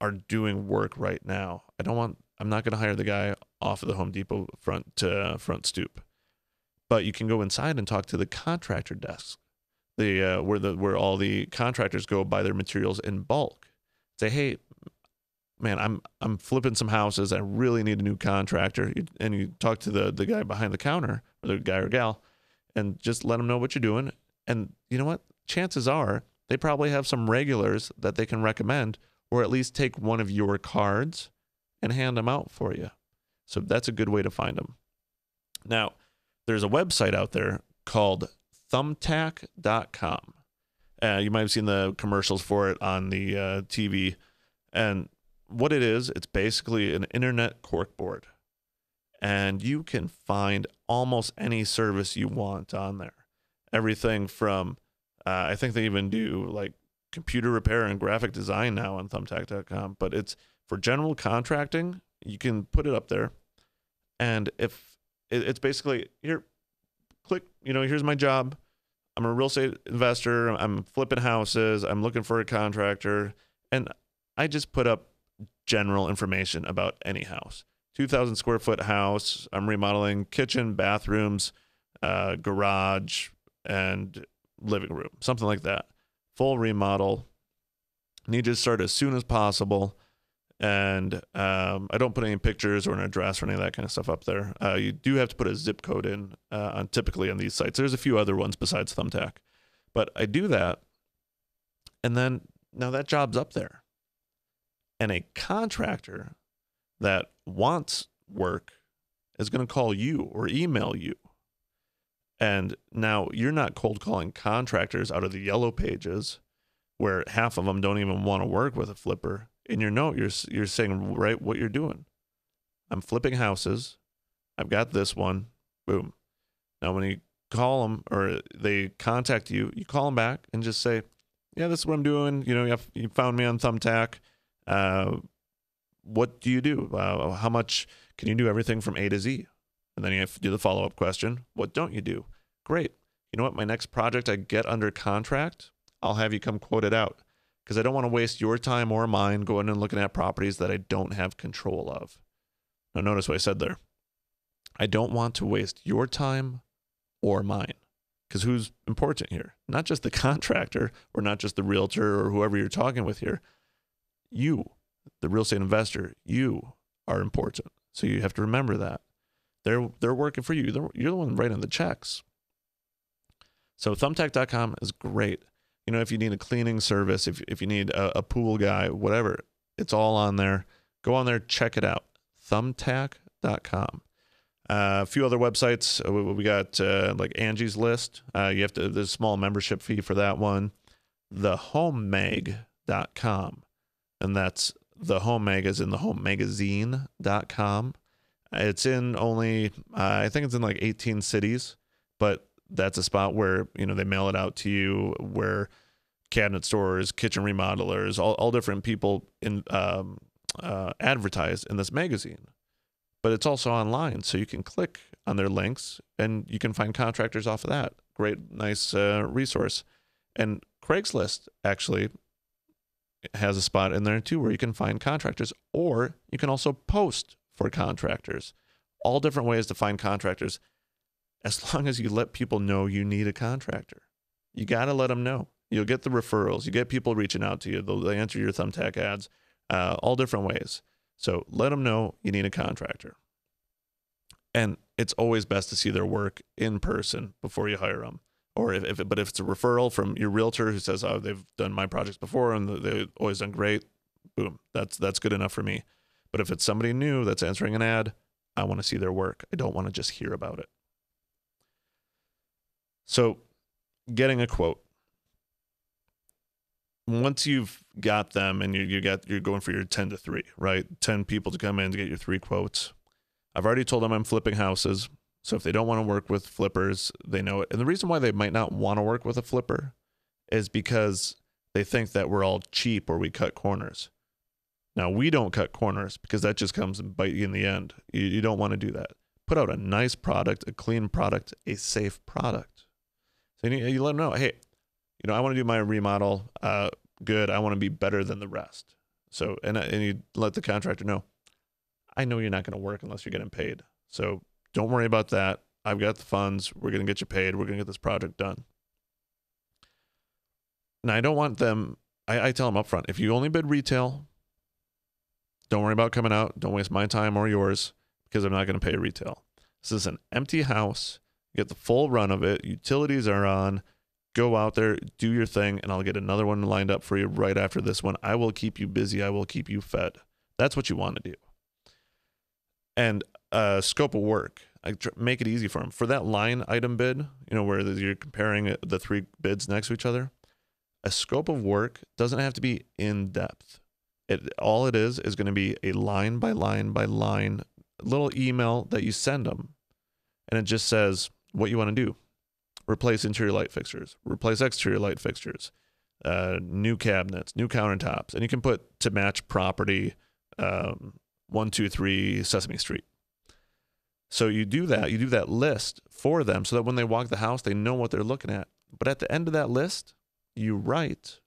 Speaker 1: are doing work right now. I don't want. I'm not going to hire the guy off of the Home Depot front uh, front stoop, but you can go inside and talk to the contractor desk, the uh, where the where all the contractors go buy their materials in bulk. Say, hey, man, I'm I'm flipping some houses. I really need a new contractor. And you talk to the the guy behind the counter or the guy or gal, and just let them know what you're doing. And you know what? Chances are they probably have some regulars that they can recommend or at least take one of your cards and hand them out for you. So that's a good way to find them. Now, there's a website out there called thumbtack.com. Uh, you might have seen the commercials for it on the uh, TV. And what it is, it's basically an internet corkboard. And you can find almost any service you want on there. Everything from uh, I think they even do like computer repair and graphic design now on thumbtack.com, but it's for general contracting. You can put it up there. And if it, it's basically here, click, you know, here's my job. I'm a real estate investor. I'm flipping houses. I'm looking for a contractor. And I just put up general information about any house. 2,000 square foot house. I'm remodeling kitchen, bathrooms, uh, garage, and living room, something like that. Full remodel. Need to start as soon as possible. And um, I don't put any pictures or an address or any of that kind of stuff up there. Uh, you do have to put a zip code in uh, on typically on these sites. There's a few other ones besides Thumbtack, but I do that. And then now that job's up there. And a contractor that wants work is going to call you or email you and now you're not cold calling contractors out of the yellow pages where half of them don't even want to work with a flipper. In your note, you're you're saying right what you're doing. I'm flipping houses. I've got this one. Boom. Now when you call them or they contact you, you call them back and just say, "Yeah, this is what I'm doing. You know, you, found me on Thumbtack. Uh, what do you do? Uh, how much can you do everything from A to Z? And then you have to do the follow up question What don't you do? Great. You know what? My next project I get under contract, I'll have you come quote it out because I don't want to waste your time or mine going and looking at properties that I don't have control of. Now, notice what I said there. I don't want to waste your time or mine because who's important here? Not just the *laughs* contractor or not just the realtor or whoever you're talking with here. You, the real estate investor, you are important. So you have to remember that. They're they're working for you. They're, you're the one writing the checks. So thumbtack.com is great. You know, if you need a cleaning service, if if you need a, a pool guy, whatever, it's all on there. Go on there, check it out. Thumbtack.com. Uh, a few other websites. Uh, we, we got uh, like Angie's List. Uh, you have to. There's a small membership fee for that one. thehomemag.com. And that's the home mag is in the home magazine.com. It's in only, uh, I think it's in like 18 cities, but that's a spot where, you know, they mail it out to you where cabinet stores, kitchen remodelers, all, all different people in um, uh, advertise in this magazine. But it's also online, so you can click on their links and you can find contractors off of that. Great, nice uh, resource. And Craigslist actually has a spot in there too where you can find contractors, or you can also post for contractors. All different ways to find contractors as *laughs* long as you let people know you need a contractor. You got to let them know. You'll get the referrals, you get people reaching out to you, they'll answer your thumbtack ads, uh, all different ways. So let them know you need a contractor. And it's always best to see their work in person before you hire them or if, if but if it's a referral from your realtor who says oh they've done my projects before and they've always done great boom that's that's good enough for me but if it's somebody new that's answering an ad i want to see their work. I don't want to just hear about it. So getting a quote. Once you've got them and you, you got you're going for your 10 to 3 right? 10 people to come in to get your three quotes. I've already told them i'm flipping houses. So if they don't want to work with flippers, they know it. And the reason why they might not want to work with a flipper is because they think that we're all cheap or we cut corners. Now we don't cut corners because that just comes and bite you in the end. You, you don't want to do that. Put out a nice product, a clean product, a safe product. So you, you let them know, hey, you know, I want to do my remodel. Uh, good. I want to be better than the rest. So and and you let the contractor know, I know you're not going to work unless you're getting paid. So don't worry about that. I've got the funds. We're going to get you paid. We're going to get this project done. Now, I don't want them, I, I tell them up front if you only bid retail, don't worry about coming out. Don't waste my time or yours because I'm not going to pay retail. This is an empty house. You get the full run of it. Utilities are on. Go out there, do your thing, and I'll get another one lined up for you right after this one. I will keep you busy. I will keep you fed. That's what you want to do. And uh, scope of work. I tr- make it easy for them for that line item bid. You know where you're comparing the three bids next to each other. A scope of work doesn't have to be in depth. It all it is is going to be a line by line by line little email that you send them, and it just says what you want to do: replace interior light fixtures, replace exterior light fixtures, uh, new cabinets, new countertops, and you can put to match property um, one two three Sesame Street so you do that, you do that list for them so that when they walk the house, they know what they're looking at. But at the end of that list, you write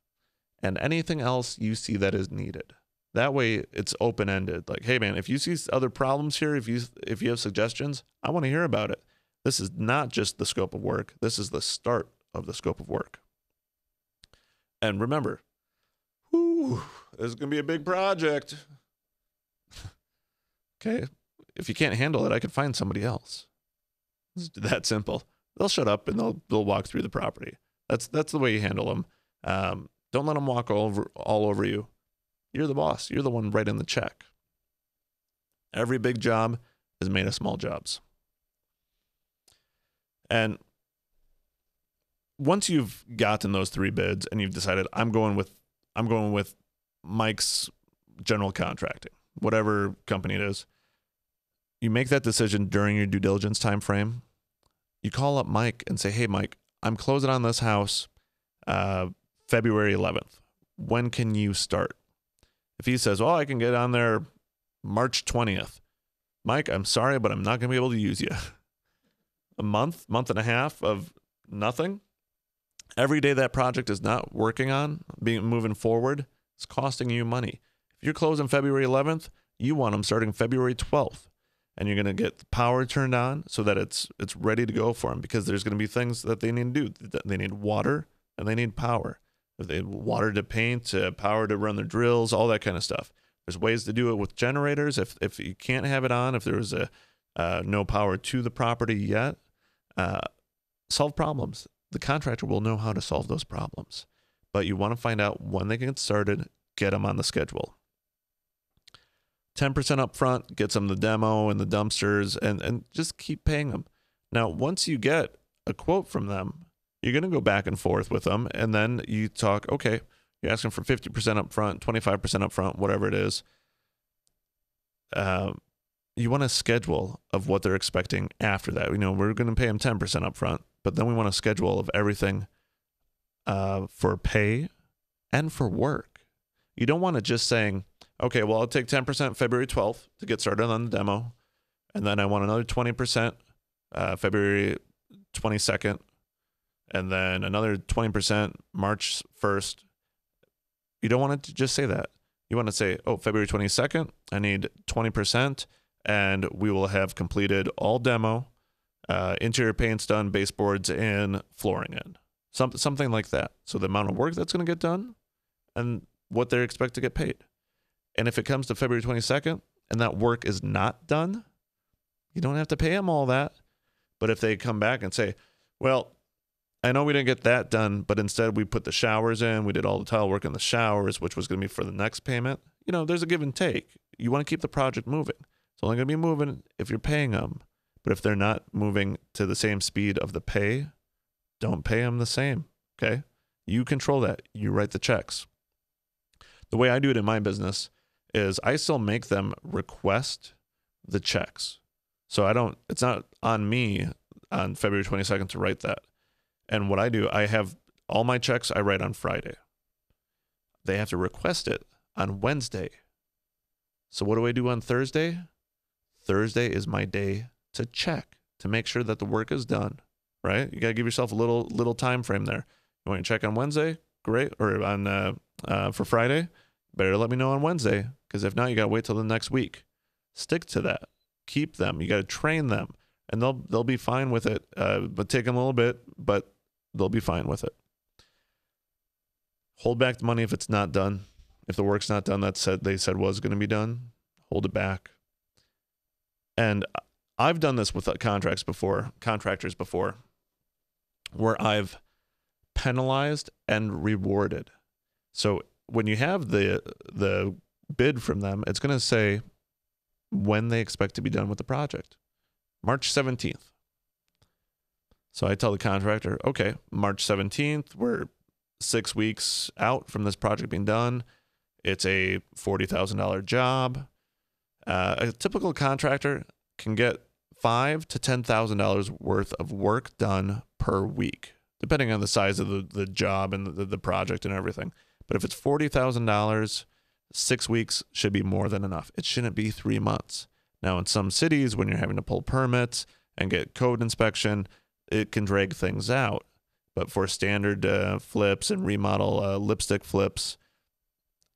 Speaker 1: and anything else you see that is needed. That way it's open ended. Like, hey man, if you see other problems here, if you if you have suggestions, I want to hear about it. This is not just the scope of work. This is the start of the scope of work. And remember, whew, this is gonna be a big project. *laughs* okay, if you can't handle it, I could find somebody else. It's that simple. They'll shut up and they'll they'll walk through the property. That's that's the way you handle them. Um, don't let them walk all over all over you. You're the boss. You're the one writing the check. Every big job is made of small jobs. And once you've gotten those three bids and you've decided I'm going with I'm going with Mike's general contracting, whatever company it is, you make that decision during your due diligence time frame. You call up Mike and say, "Hey, Mike, I'm closing on this house uh, February 11th. When can you start?" If he says, "Well, I can get on there March 20th," Mike, I'm sorry, but I'm not going to be able to use you. *laughs* a month, month and a half of nothing. Every day that project is not working on, being moving forward, it's costing you money. If you're closing February 11th, you want them starting February 12th and you're going to get the power turned on so that it's it's ready to go for them because there's going to be things that they need to do. They need water and they need power. They need water to paint, uh, power to run their drills, all that kind of stuff. There's ways to do it with generators. If if you can't have it on, if there's a uh, no power to the property yet, uh, solve problems. The contractor will know how to solve those problems, but you want to find out when they can get started. Get them on the schedule. 10% up front, get some of the demo and the dumpsters, and, and just keep paying them. Now, once you get a quote from them, You're going to go back and forth with them. And then you talk, okay, you're asking for 50% up front, 25% up front, whatever it is. Um, you want a schedule of what they're expecting after that. You know, we're going to pay them 10% up front, but then we want a schedule of everything uh, for pay and for work. You don't want to just saying, okay, well, I'll take 10% February 12th to get started on the demo. And then I want another 20% uh, February 22nd. And then another 20% March 1st. You don't want to just say that. You want to say, oh, February 22nd, I need 20%, and we will have completed all demo, uh, interior paints done, baseboards in, flooring in. Some, something like that. So the amount of work that's going to get done and what they expect to get paid. And if it comes to February 22nd and that work is not done, you don't have to pay them all that. But if they come back and say, well, I know we didn't get that done, but instead we put the showers in, we did all the tile work in the showers, which was going to be for the next payment. You know, there's a give and take. You want to keep the project moving. It's only going to be moving if you're paying them. But if they're not moving to the same speed of the pay, don't pay them the same. Okay. You control that. You write the checks. The way I do it in my business is I still make them request the checks. So I don't, it's not on me on February 22nd to write that. And what I do, I have all my checks I write on Friday. They have to request it on Wednesday. So what do I do on Thursday? Thursday is my day to check to make sure that the work is done, right? You got to give yourself a little little time frame there. You want to check on Wednesday? Great. Or on uh, uh, for Friday? Better let me know on Wednesday because if not, you got to wait till the next week. Stick to that. Keep them. You got to train them, and they'll they'll be fine with it. Uh, but take them a little bit, but they'll be fine with it. Hold back the money if it's not done. If the work's not done, that said they said was going to be done, hold it back. And I've done this with contracts before, contractors before, where I've penalized and rewarded. So when you have the the bid from them, it's going to say when they expect to be done with the project. March 17th. So I tell the contractor, okay, March 17th, we're six weeks out from this project being done. It's a $40,000 job. Uh, a typical contractor can get five to $10,000 worth of work done per week, depending on the size of the, the job and the, the project and everything. But if it's $40,000, six weeks should be more than enough. It shouldn't be three months. Now, in some cities, when you're having to pull permits and get code inspection, it can drag things out. But for standard uh, flips and remodel uh, lipstick flips,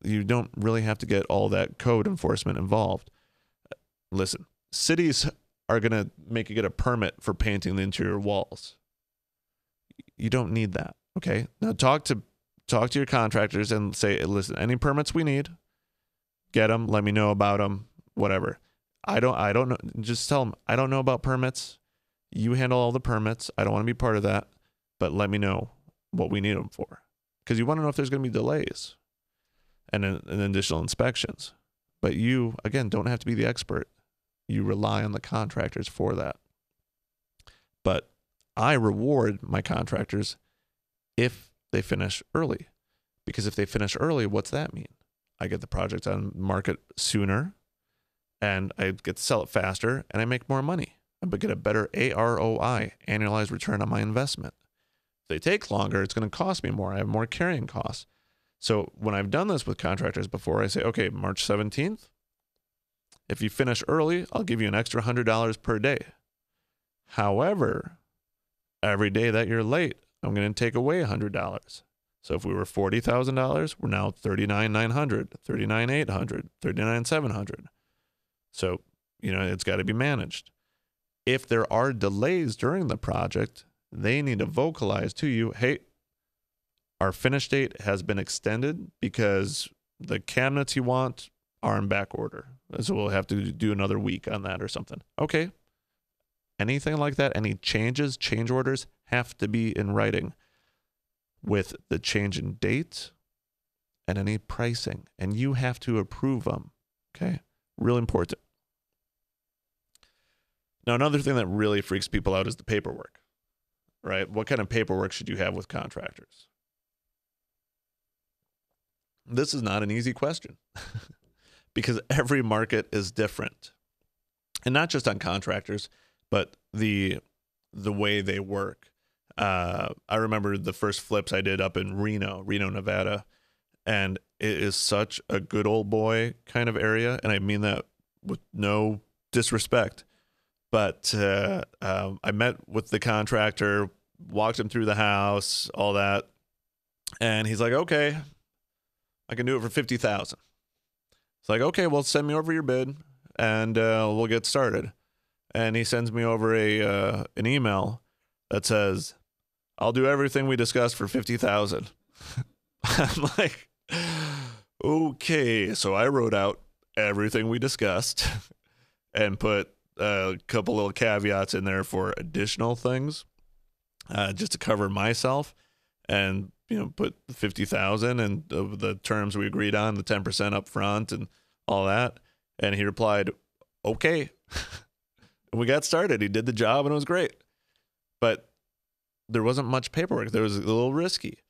Speaker 1: you don't really have to get all that code enforcement involved. Listen, cities are going to make you get a permit for painting the interior walls. You don't need that. Okay. Now talk to talk to your contractors and say, listen, any permits we need, get them. Let me know about them. Whatever. I don't. I don't know. Just tell them I don't know about permits. You handle all the permits. I don't want to be part of that, but let me know what we need them for, because you want to know if there's going to be delays and, and additional inspections. But you again don't have to be the expert. You rely on the contractors for that. But I reward my contractors if they finish early. Because if they finish early, what's that mean? I get the project on market sooner and I get to sell it faster and I make more money. I get a better AROI, annualized return on my investment. If they take longer, it's going to cost me more. I have more carrying costs. So when I've done this with contractors before, I say, okay, March 17th, if you finish early, I'll give you an extra $100 per day. However, every day that you're late, I'm going to take away $100. So if we were $40,000, we're now $39,900, $39,800, $39,700. So, you know, it's got to be managed. If there are delays during the project, they need to vocalize to you, hey, our finish date has been extended because the cabinets you want are in back order. So we'll have to do another week on that or something. Okay. Anything like that, any changes, change orders have to be in writing with the change in date and any pricing. And you have to approve them. Okay. Real important. Now, another thing that really freaks people out is the paperwork. right? What kind of paperwork should you have with contractors? This is not an easy question *laughs* because every market is different. And not just on contractors, but the the way they work. Uh, I remember the first flips I did up in Reno, Reno, Nevada, and it is such a good old boy kind of area, and I mean that with no disrespect. But uh, um, I met with the contractor, walked him through the house, all that, and he's like, "Okay, I can do it for fifty thousand. It's like, "Okay, well, send me over your bid, and uh, we'll get started." And he sends me over a uh, an email that says, "I'll do everything we discussed for fifty thousand. *laughs* I'm like, okay, so I wrote out everything we discussed *laughs* and put a couple little caveats in there for additional things uh, just to cover myself and you know put 50,000 and the terms we agreed on the 10% up front and all that. And he replied okay. *laughs* We got started. He did the job and it was great. But there wasn't much paperwork. There was a little risky.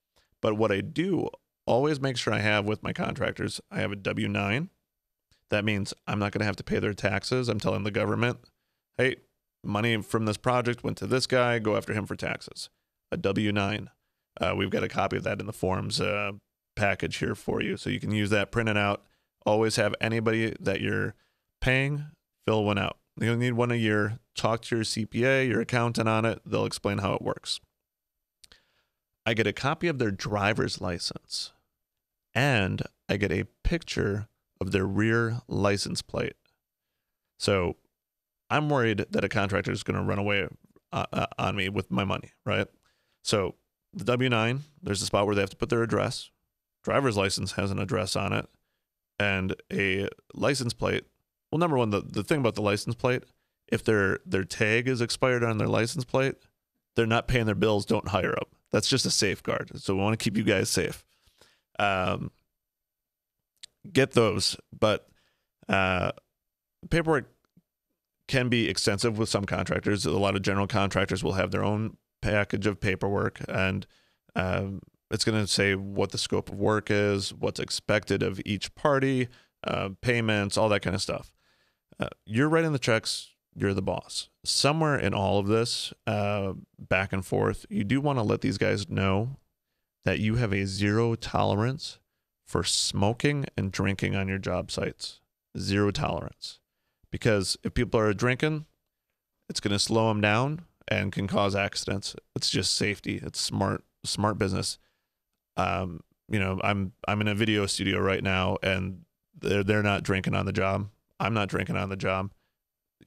Speaker 1: But what I do always make sure I have with my contractors I have a W 9 that means I'm not going to have to pay their taxes. I'm telling the government, hey, money from this project went to this guy, go after him for taxes. A W 9. Uh, we've got a copy of that in the forms uh, package here for you. So you can use that, print it out. Always have anybody that you're paying fill one out. You'll need one a year. Talk to your CPA, your accountant on it. They'll explain how it works. I get a copy of their driver's license and I get a picture of their rear license plate. So I'm worried that a contractor is going to run away uh, uh, on me with my money, right? So the W 9, there's a spot where they have to put their address. Driver's license has an address on it, and a license plate. Well, number one, the, the thing about the license plate, if their their tag is expired on their license plate, they're not paying their bills. Don't hire them. That's just a safeguard. So we want to keep you guys safe. Um, get those, but uh, paperwork can be extensive with some contractors. A lot of general contractors will have their own package of paperwork, and um, it's going to say what the scope of work is, what's expected of each party, uh, payments, all that kind of stuff. Uh, you're writing the checks. You're the boss. Somewhere in all of this, uh, back and forth, you do want to let these guys know that you have a zero tolerance for smoking and drinking on your job sites. Zero tolerance. Because if people are drinking, it's going to slow them down and can cause accidents. It's just safety. It's smart smart business. Um, you know, I'm I'm in a video studio right now and they're they're not drinking on the job. I'm not drinking on the job.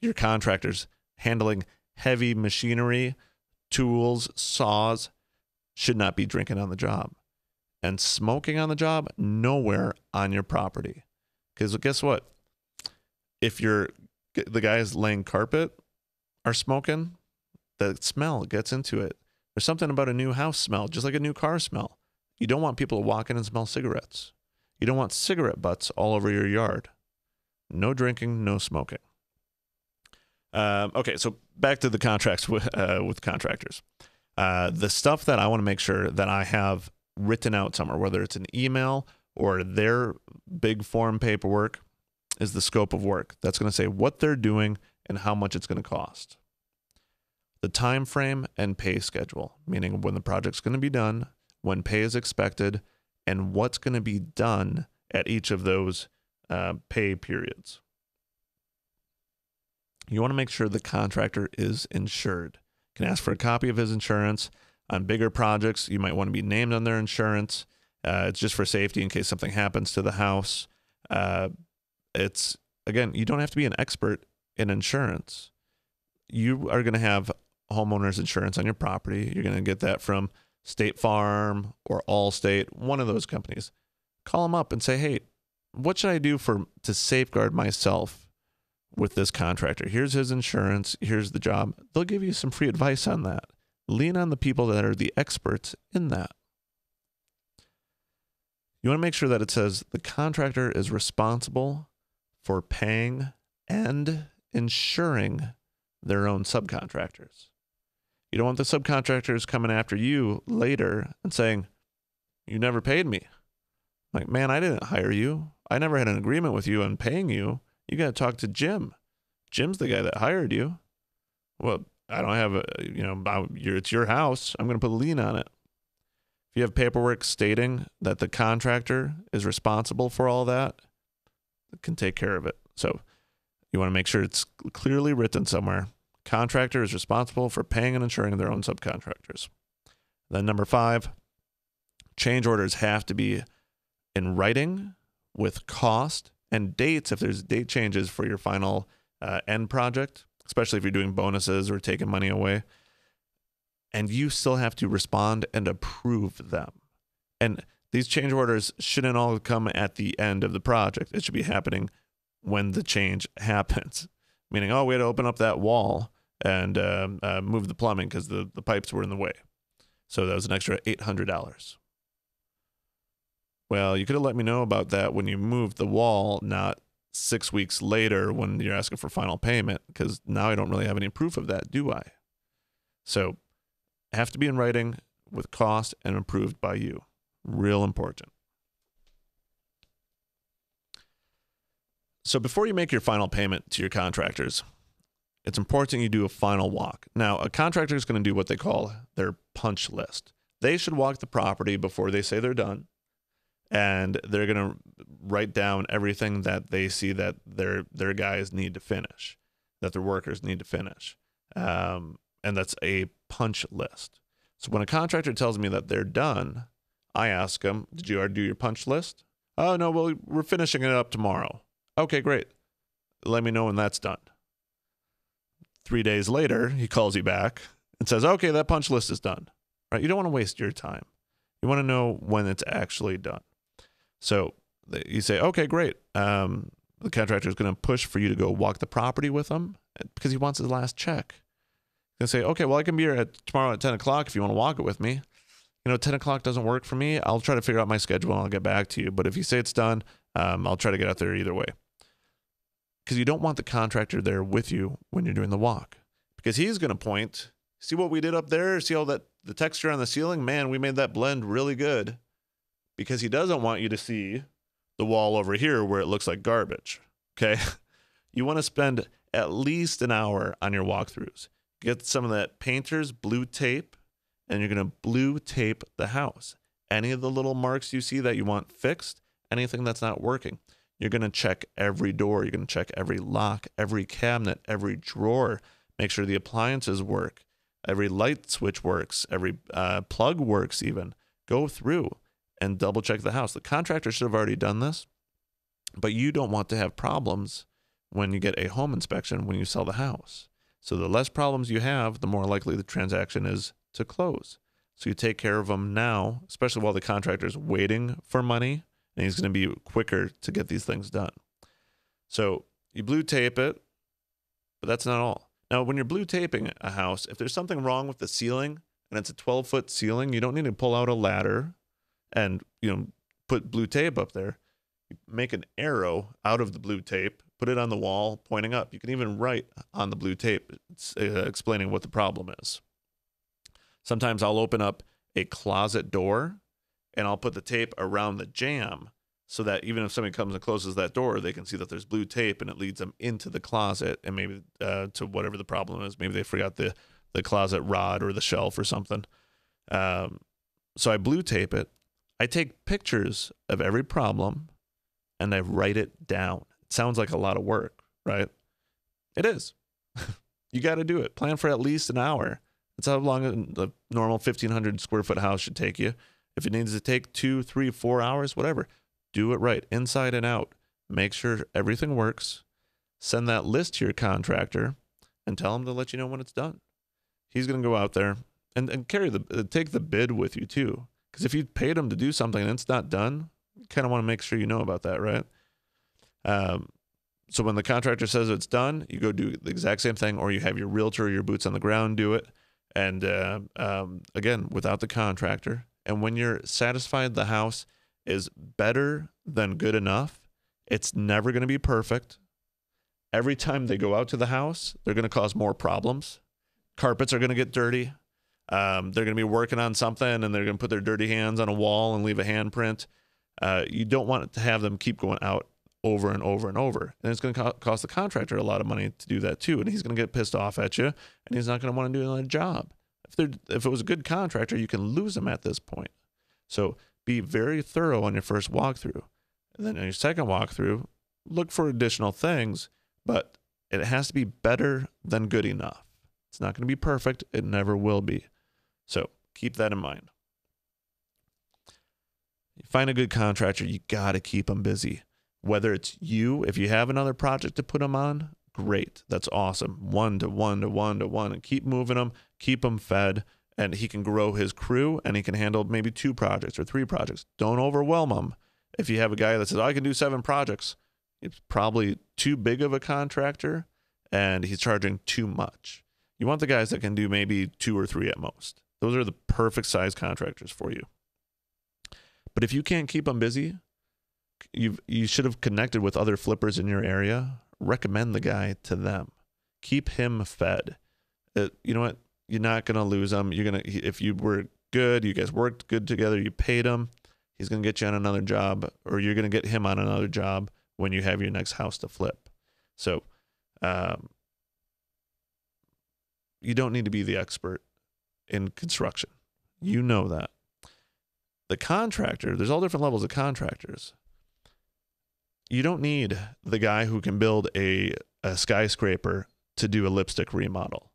Speaker 1: Your contractors handling heavy machinery, tools, saws should not be drinking on the job and smoking on the job nowhere on your property. Because guess what? If you're the guys laying carpet are smoking, the smell gets into it. There's something about a new house smell, just like a new car smell. You don't want people to walk in and smell cigarettes. You don't want cigarette butts all over your yard. No drinking, no smoking. Um, okay, so back to the contracts with, uh, with contractors. Uh, the stuff that I want to make sure that I have written out somewhere, whether it's an email or their big form paperwork, is the scope of work. That's going to say what they're doing and how much it's going to cost. The time frame and pay schedule, meaning when the project's going to be done, when pay is expected, and what's going to be done at each of those uh, pay periods. You want to make sure the contractor is insured. You can ask for a copy of his insurance on bigger projects, you might want to be named on their insurance. Uh, it's just for safety in case something happens to the house. Uh, it's again, you don't have to be an expert in insurance. You are going to have homeowners insurance on your property. You're going to get that from State Farm or Allstate, one of those companies. Call them up and say, "Hey, what should I do for to safeguard myself with this contractor? Here's his insurance. Here's the job." They'll give you some free advice on that lean on the people that are the experts in that. You want to make sure that it says the contractor is responsible for paying and insuring their own subcontractors. You don't want the subcontractors coming after you later and saying, You never paid me. Like, man, I didn't hire you. I never had an agreement with you on paying you. You got to talk to Jim. Jim's the guy that hired you. Well, I don't have a, you know, it's your house. I'm going to put a lien on it. If you have paperwork stating that the contractor is responsible for all that, can take care of it. So you want to make sure it's clearly written somewhere. Contractor is responsible for paying and insuring their own subcontractors. Then number five, change orders have to be in writing with cost and dates if there's date changes for your final uh, end project, especially if you're doing bonuses or taking money away. And you still have to respond and approve them. And these change orders shouldn't all come at the end of the project. It should be happening when the change *laughs* happens. Meaning, oh, we had to open up that wall and uh, uh, move the plumbing because the, the pipes were in the way. So that was an extra $800. Well, you could have let me know about that when you moved the wall, not six weeks later when you're asking for final payment, because now I don't really have any proof of that, do I? So, have to be in writing with cost and approved by you. Real important. So, before you make your final payment to your contractors, it's important you do a final walk. Now, a contractor is going to do what they call their punch list. They should walk the property before they say they're done and they're going to write down everything that they see that their their guys need to finish, that their workers need to finish, um, and that's a punch list. So when a contractor tells me that they're done, I ask them, "Did you already do your punch list?" Oh no, well we're finishing it up tomorrow. Okay, great. Let me know when that's done. Three days later, he calls you back and says, "Okay, that punch list is done." Right? You don't want to waste your time. You want to know when it's actually done. So you say, okay, great. Um, the contractor is going to push for you to go walk the property with him because he wants his last check. He'll say, okay, well, I can be here at tomorrow at 10 o'clock if you want to walk it with me. You know, 10 o'clock doesn't work for me. I'll try to figure out my schedule and I'll get back to you. But if you say it's done, um, I'll try to get out there either way. Because you don't want the contractor there with you when you're doing the walk. Because he's going to point, see what we did up there? See all that, the texture on the ceiling? Man, we made that blend really good because he doesn't want you to see the wall over here where it looks like garbage. Okay. *laughs* You want to spend at least an hour on your walkthroughs. Get some of that painter's blue tape, and you're going to blue tape the house. Any of the little marks you see that you want fixed, anything that's not working, you're going to check every door. You're going to check every lock, every cabinet, every drawer. Make sure the appliances work. Every light switch works. Every uh, plug works, even. Go through and double check the house. The contractor should have already done this, but you don't want to have problems when you get a home inspection when you sell the house. So the less problems you have, the more likely the transaction is to close. So you take care of them now, especially while the contractor is waiting for money, and he's going to be quicker to get these things done. So you blue tape it, but that's not all. Now, when you're blue taping a house, if there's something wrong with the ceiling and it's a 12 foot ceiling, you don't need to pull out a ladder and you know put blue tape up there. Make an arrow out of the blue tape put it on the wall pointing up. You can even write on the blue tape uh, explaining what the problem is. Sometimes i'll open up a closet door and i'll put the tape around the jamb so that even if somebody comes and closes that door they can see that there's blue tape and it leads them into the closet and maybe uh, to whatever the problem is. Maybe they forgot the the closet rod or the shelf or something. Um, so i blue tape it I take pictures of every problem and I write it down. It sounds like a lot of work, right? It is. *laughs* you got to do it. Plan for at least an hour. That's how long the normal 1,500 square foot house should take you. If it needs to take two, three, four hours, whatever, do it right, inside and out. Make sure everything works. Send that list to your contractor and tell him to let you know when it's done. He's going to go out there and, and carry the uh, take the bid with you too. Because if you paid them to do something and it's not done, you kind of want to make sure you know about that, right? Um, so when the contractor says it's done, you go do the exact same thing, or you have your realtor or your boots on the ground do it. And uh, um, again, without the contractor. And when you're satisfied the house is better than good enough, it's never going to be perfect. Every time they go out to the house, they're going to cause more problems. carpets are going to get dirty. Um, they're going to be working on something and they're going to put their dirty hands on a wall and leave a handprint. Uh, you don't want to have them keep going out over and over and over. And it's going to co- cost the contractor a lot of money to do that too. And he's going to get pissed off at you and he's not going to want to do another job. If, if it was a good contractor, you can lose them at this point. So be very thorough on your first walkthrough. And then on your second walkthrough, look for additional things, but it has to be better than good enough. It's not going to be perfect. It never will be. So keep that in mind. You find a good contractor, you got to keep them busy. Whether it's you, if you have another project to put them on, great. That's awesome. One to one to one to one, and keep moving them, keep them fed, and he can grow his crew and he can handle maybe two projects or three projects. Don't overwhelm him. If you have a guy that says, oh, I can do seven projects, it's probably too big of a contractor and he's charging too much. You want the guys that can do maybe two or three at most. Those are the perfect size contractors for you. But if you can't keep them busy, you you should have connected with other flippers in your area. Recommend the guy to them. Keep him fed. It, you know what? You're not gonna lose him. You're gonna if you were good, you guys worked good together, you paid him. He's gonna get you on another job, or you're gonna get him on another job when you have your next house to flip. So, um, you don't need to be the expert in construction. You know that. The contractor, there's all different levels of contractors. You don't need the guy who can build a, a skyscraper to do a lipstick remodel.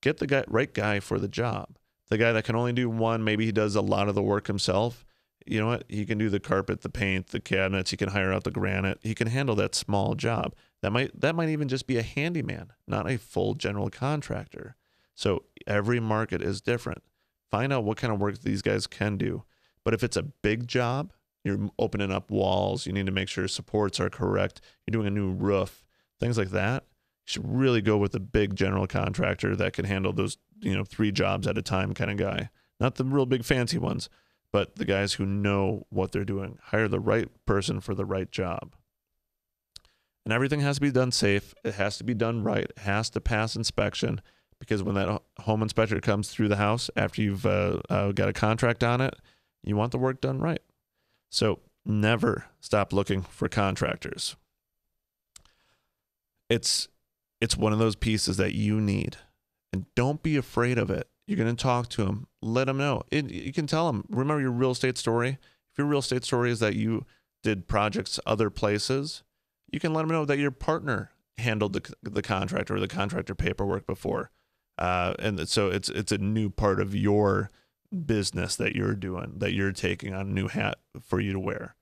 Speaker 1: Get the guy, right guy for the job. The guy that can only do one, maybe he does a lot of the work himself. You know what? He can do the carpet, the paint, the cabinets. He can hire out the granite. He can handle that small job. That might that might even just be a handyman, not a full general contractor. So every market is different. Find out what kind of work these guys can do. But if it's a big job, you're opening up walls, you need to make sure supports are correct, you're doing a new roof, things like that. You should really go with a big general contractor that can handle those, you know, three jobs at a time kind of guy. Not the real big fancy ones, but the guys who know what they're doing. Hire the right person for the right job. And everything has to be done safe. It has to be done right. It has to pass inspection because when that home inspector comes through the house after you've uh, uh, got a contract on it, you want the work done right. So never stop looking for contractors. It's it's one of those pieces that you need, and don't be afraid of it. You're going to talk to them. Let them know. It, you can tell them. Remember your real estate story. If your real estate story is that you did projects other places, you can let them know that your partner handled the the contract or the contractor paperwork before. Uh, and so it's it's a new part of your business that you're doing that you're taking on a new hat for you to wear.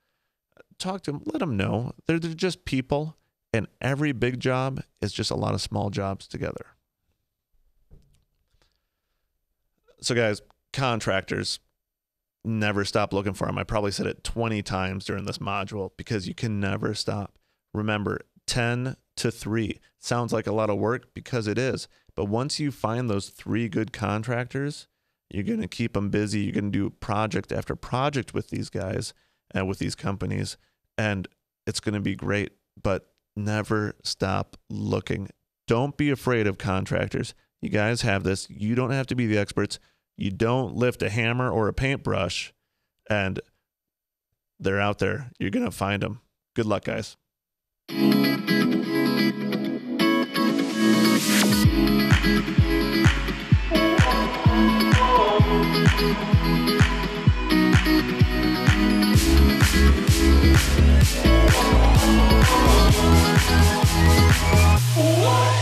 Speaker 1: Talk to them, let them know they're, they're just people, and every big job is just a lot of small jobs together. So, guys, contractors, never stop looking for them. I probably said it 20 times during this module because you can never stop. Remember, 10 to 3 sounds like a lot of work because it is. But once you find those three good contractors, you're going to keep them busy. You're going to do project after project with these guys and with these companies, and it's going to be great. But never stop looking. Don't be afraid of contractors. You guys have this. You don't have to be the experts. You don't lift a hammer or a paintbrush, and they're out there. You're going to find them. Good luck, guys. What?